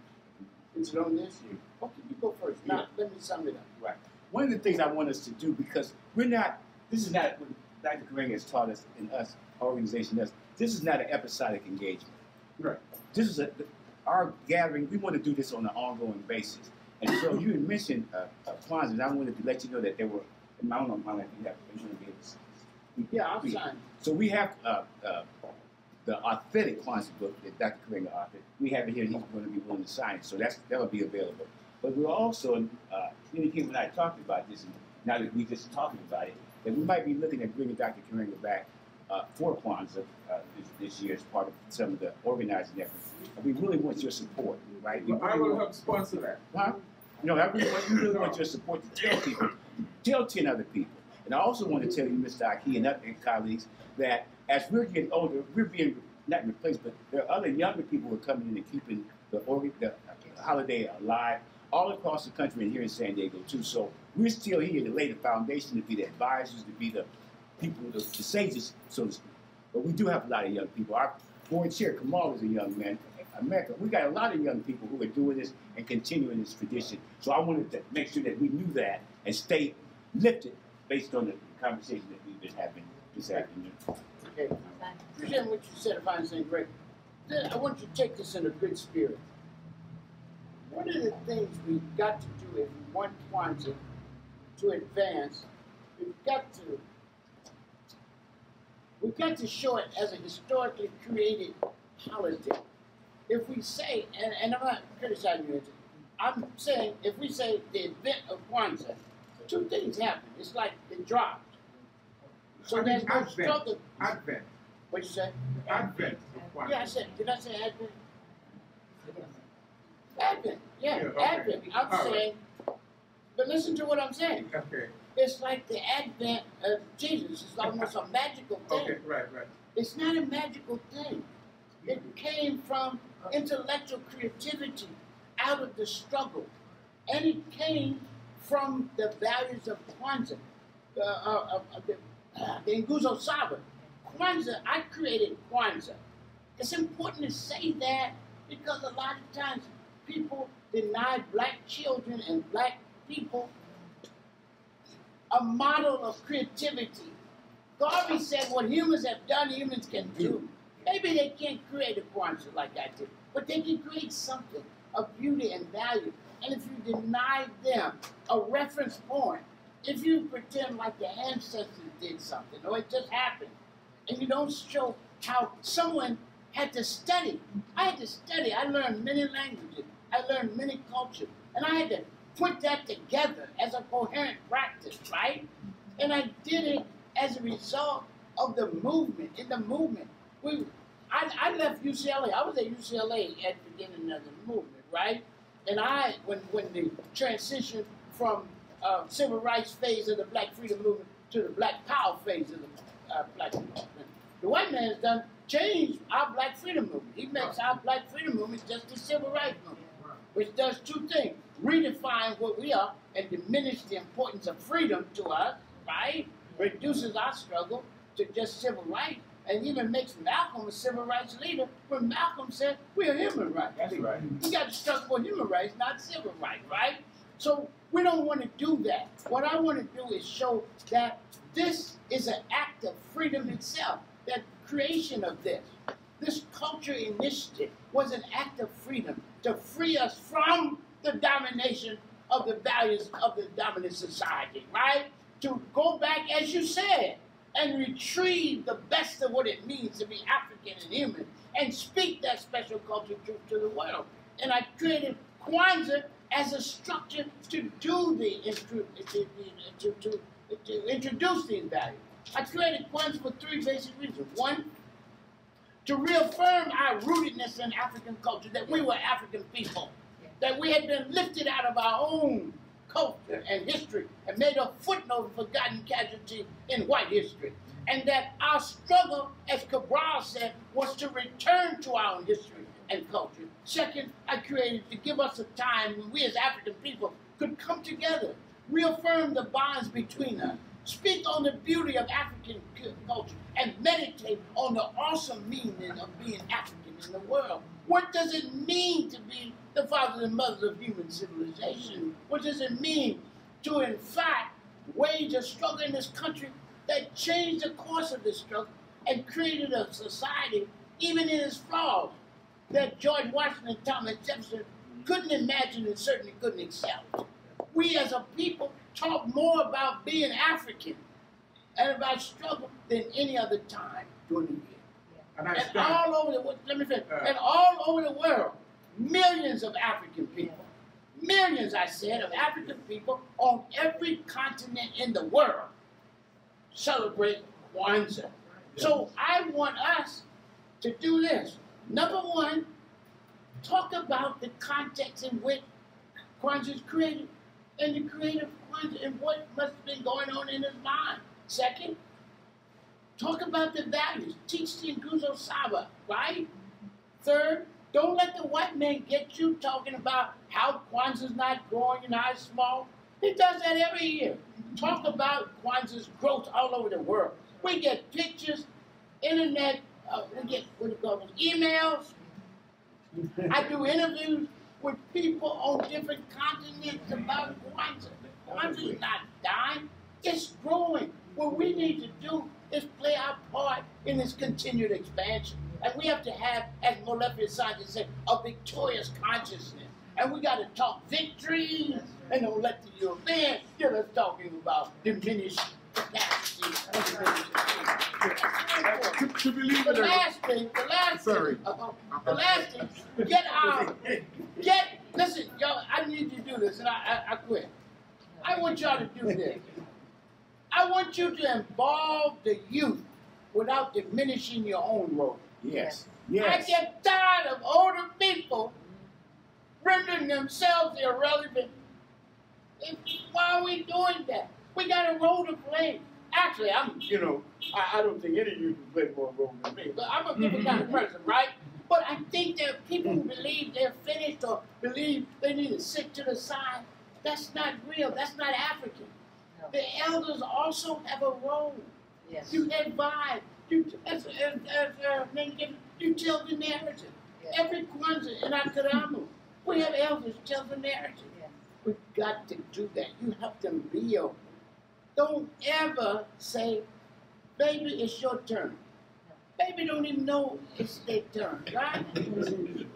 Is it on this? Okay, you go first. Now, let me sum it up. Right. One of the things I want us to do because we're not. This is not what Dr. Karenga has taught us in us our organization. Us. This is not an episodic engagement. Right. This is a our gathering. We want to do this on an ongoing basis. And so you had mentioned uh, uh, Kwanzaa, and I wanted to let you know that there were. I don't know you have. You want to be able to speak. Yeah, Speak. sign. So we have uh, uh, the authentic Kwanzaa book that Dr. Karenga authored. We have it here. He's going to be willing to sign it, so that's that will be available. But we're also, uh, Nikki and I talked about this, and now that we're just talking about it, that we might be looking at bringing Dr. Karenga back uh, for Kwanzaa uh, this, this year as part of some of the organizing efforts. And we really want your support, right? We But I really will help sponsor that. Huh? No, I really want, we really want your support to tell people, tell 10 other people. And I also want to tell you, Mr. Aki and other colleagues, that as we're getting older, we're being not replaced, but there are other younger people who are coming in and keeping the, the holiday alive all across the country and here in San Diego too. So we're still here to lay the foundation, to be the advisors, to be the people, the, the sages, so to speak. But we do have a lot of young people. Our board chair, Kamal, is a young man. America, we got a lot of young people who are doing this and continuing this tradition. So I wanted to make sure that we knew that and stay lifted based on the conversation that we've been having this afternoon. Okay. Appreciate what you said about St. Greg. Then I want you to take this in a good spirit. One of the things we've got to do if we want to advance, we've got to we've got to show it as a historically created holiday. If we say, and, and I'm not criticizing you, I'm saying if we say the event of Kwanzaa, two things happen. It's like it dropped. So I there's Advent. struggle. Advent. What you say? Advent Kwanzaa. Yeah, I said, did I say Advent? Advent, yeah, Yeah, okay. Advent. I'm All right. saying, but listen to what I'm saying. Okay, It's like the advent of Jesus. It's almost a magical *laughs* thing. okay, right, right. It's not a magical thing. It came from intellectual creativity out of the struggle. And it came from the values of Kwanzaa, uh, uh, the, uh, the Nguzo Saba. Kwanzaa, I created Kwanzaa. It's important to say that because a lot of times people deny black children and black people a model of creativity. Garvey said what humans have done, humans can do. Hmm. Maybe they can't create a Kwanzaa like I did, but they can create something of beauty and value. And if you deny them a reference point, if you pretend like the ancestors did something or it just happened, and you don't show how someone had to study. I had to study. I learned many languages. I learned many cultures. And I had to put that together as a coherent practice, right? And I did it as a result of the movement. In the movement, we, I, I left UCLA. I was at UCLA at the beginning of the movement, right? And I, when when the transition from uh, civil rights phase of the Black freedom movement to the Black power phase of the uh, Black movement, the white man has done changed our Black freedom movement. He makes our Black freedom movement just the civil rights movement which does two things redefine what we are and diminish the importance of freedom to us, right? Reduces our struggle to just civil rights and even makes Malcolm a civil rights leader when Malcolm said we're human rights. That's right. We got to struggle for human rights, not civil rights, right? So we don't want to do that. What I want to do is show that this is an act of freedom itself, that creation of this, this culture initiative was an act of freedom to free us from the domination of the values of the dominant society, right? To go back, as you said, and retrieve the best of what it means to be African and human and speak that special culture truth to the world. And I created Kwanzaa as a structure to do the to, to, to, to introduce these values. I created Kwanzaa for three basic reasons. One, to reaffirm our rootedness in African culture, that we were African people, that we had been lifted out of our own culture and history and made a footnote, forgotten casualty in white history. And that our struggle, as Cabral said, was to return to our own history and culture. Second, I created to give us a time when we as African people could come together, reaffirm the bonds between us, speak on the beauty of African culture, and meditate on the awesome meaning of being African in the world. What does it mean to be the fathers and mothers of human civilization? What does it mean to, in fact, wage a struggle in this country that changed the course of this struggle and created a society, even in its flaws, that George Washington, and Thomas Jefferson couldn't imagine and certainly couldn't accept. We as a people talk more about being African and about struggle than any other time during the year. And And all over the wo- let me finish. Uh. and all over the world, millions of African people, millions, I said, of African people on every continent in the world celebrate Kwanzaa. So I want us to do this. Number one, talk about the context in which Kwanzaa is created and the creative Kwanzaa and what must have been going on in his mind. Second, talk about the values. Teach the Nguzo Saba, right? Third, don't let the white man get you talking about how Kwanzaa's not growing and how it's small. He does that every year. Talk about Kwanzaa's growth all over the world. We get pictures, internet, uh, we get what you call emails. I do interviews with people on different continents about. Kwanzaa is not dying, it's growing. What we need to do is play our part in its continued expansion. And we have to have, as molecular scientists say, a victorious consciousness. And we got to talk victory and don't let the Europeans get us talking about capacity. To, to believe The last thing, the last Sorry. thing, uh, the last thing, get out, get, listen, y'all, I need you to do this, and I, I, I quit. I want y'all to do this. I want you to involve the youth without diminishing your own role. Yes. yes. I get tired of older people rendering themselves irrelevant. If- Why are we doing that? We got a role to play. Actually, I'm, you know, I, I don't think any of you can play more role than me, but I'm a different kind of person, right? But I think that people who believe they're finished or believe they need to sit to the side, that's not real. That's not African. No. The elders also have a role. Yes. You advise. You, as, as, as, uh, you tell the narrative. Yes. Every Kwanzaa in Akaramu, we have elders tell the narrative. Yes. We've got to do that. You help them build. Don't ever say, baby, it's your turn. Baby don't even know it's their turn, right? baby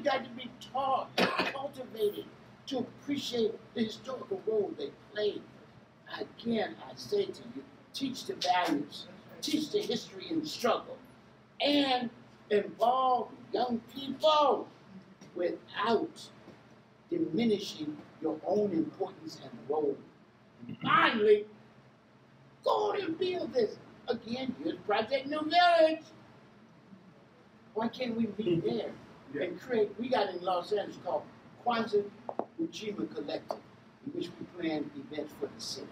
got to be taught, cultivated to appreciate the historical role they played. Again, I say to you, teach the values, teach the history and struggle, and involve young people without diminishing your own importance and role. Finally, go and build this. Again, here's Project New Village. Why can't we be hmm. there and create? We got in Los Angeles called Kwanzaa Ujima Collective, in which we plan events for the city.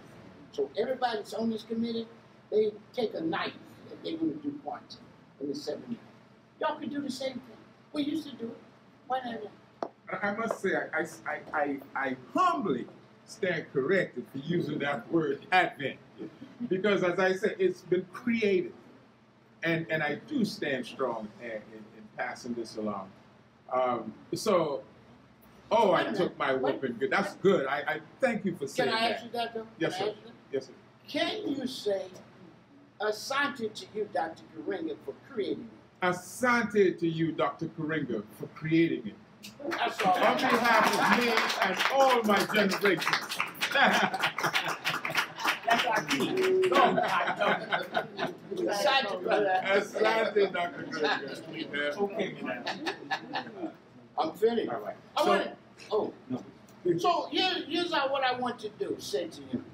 So everybody that's on this committee, they take a night and they want to do Kwanzaa in the seven years. Y'all can do the same thing. We used to do it. Why not? I I must say, I, I, I, I humbly stand corrected for using that word Advent. Because as I said, it's been created. And, and I do stand strong in, in, in passing this along. Um, so, oh, I took my whooping. Good. That's good. I, I thank you for saying that. Can I ask that. you that though? Yes, sir. ask you that? Yes, sir. Can you say asante to you, Dr. Karenga, for creating it? Asante to you, Dr. Karenga, for creating it. That's all. On behalf of me and all my generations. That's our key. Go. Asante, brother. Asante, Dr. Karenga. Okay, man. I'm finished. All right. I So- want to, oh. No. So here, here's how, what I want to do, say to you.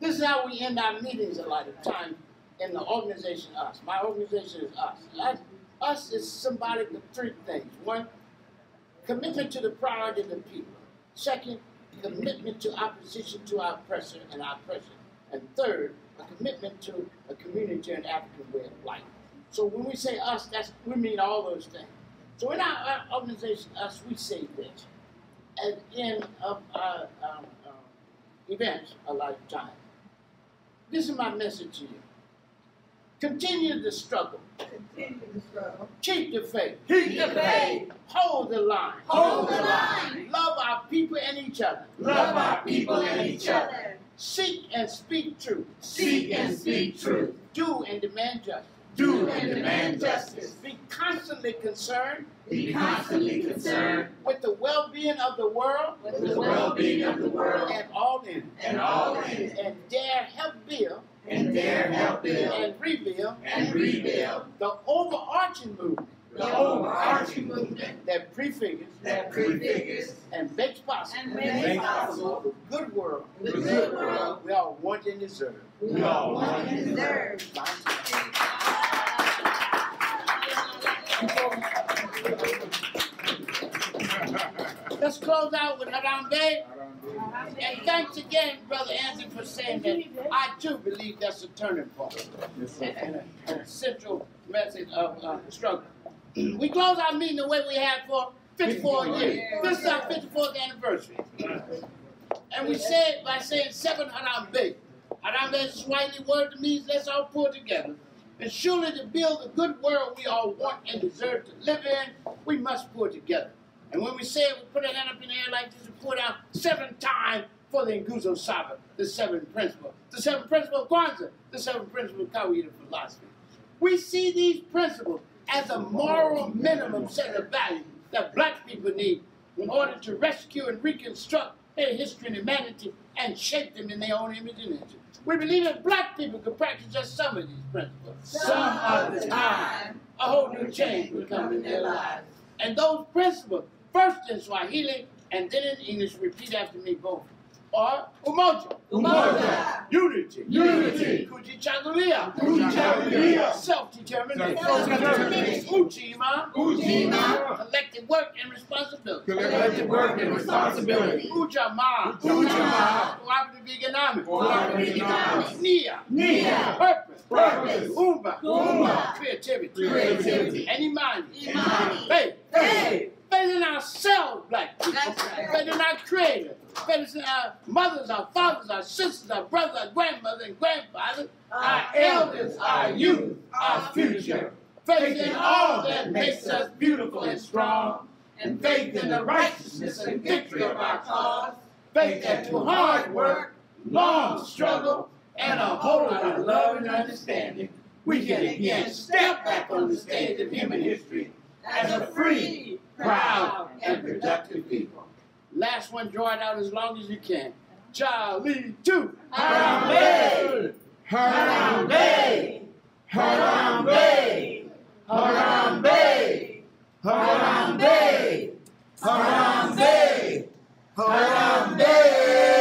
This is how we end our meetings a lot of times in the organization us. My organization is us. us. Us is symbolic of three things. One, commitment to the priority of the people. Second, commitment to opposition to our oppressor and our oppression. And third, a commitment to a community and African way of life. So when we say us, that's we mean all those things. So in our, our organization, us, we say this. At the end of our um, um, events, a lot of time. This is my message to you. Continue the struggle. Continue struggle. Keep the faith. Keep the faith. Hold the line. Hold the line. Love our people and each other. Love our people and each other. Seek and speak truth. Seek and speak truth. Do and demand justice. Do and demand justice. Be constantly concerned Be constantly concerned with the well-being of the world with the well-being of the world and all in and all in And dare help build and dare help build and rebuild. And rebuild. The overarching movement. The overarching movement. That prefigures. That prefigures. And makes possible. And makes possible. The good world. The good world. We all want and deserve. we all want and deserve. Let's close out with Harambee. And thanks again, Brother Anthony, for saying that. I too believe that's a turning point Yes, and a, central message of uh, struggle. We close our meeting the way we had for 54 years. This is our 54th anniversary. And we say it by saying seven Harambee. Harambee is a Swahili word that means let's all pull together. And surely to build the good world we all want and deserve to live in, we must pull together. And when we say it, we put our hand up in the air like this and put out seven times for the Nguzo Saba, the seven principle. The seven principle of Kwanzaa, the seven principle of Kawaida philosophy. We see these principles as a moral minimum set of values that black people need in order to rescue and reconstruct their history and humanity and shape them in their own image and image. We believe that black people could practice just some of these principles. Some of the time, a whole new change will come in their lives. And those principles, first in Swahili and then in English, repeat after me both. or Umoja. Umoja. Unity. Unity. Kujichagulia. Kujichagulia. Self-determination. Self-determination. Ujima. Ujima. Collective work and responsibility. Collective work and responsibility. Ujamaa. Ujamaa. Cooperative economics. Cooperative economics. Nia. Nia. Purpose. Purpose. Umba. Umba. Creativity. Creativity. And Imani. Imani. Faith. Hey. Faith in ourselves, black people. Right. Faith in our creator. Faith in our mothers, our fathers, our sisters, our brothers, our grandmothers and grandfathers, our elders, our youth, our future. Faith in all that makes us beautiful and strong. And faith in the righteousness and victory of our cause. Faith that through hard work, long struggle, and a whole lot of love and understanding, we can again step back on the stage of human history as a free, proud, and productive people. Last one, draw it out as long as you can. Charlie two. Harambee! Harambee! Harambee! Harambee! Harambee! Harambee! Harambee!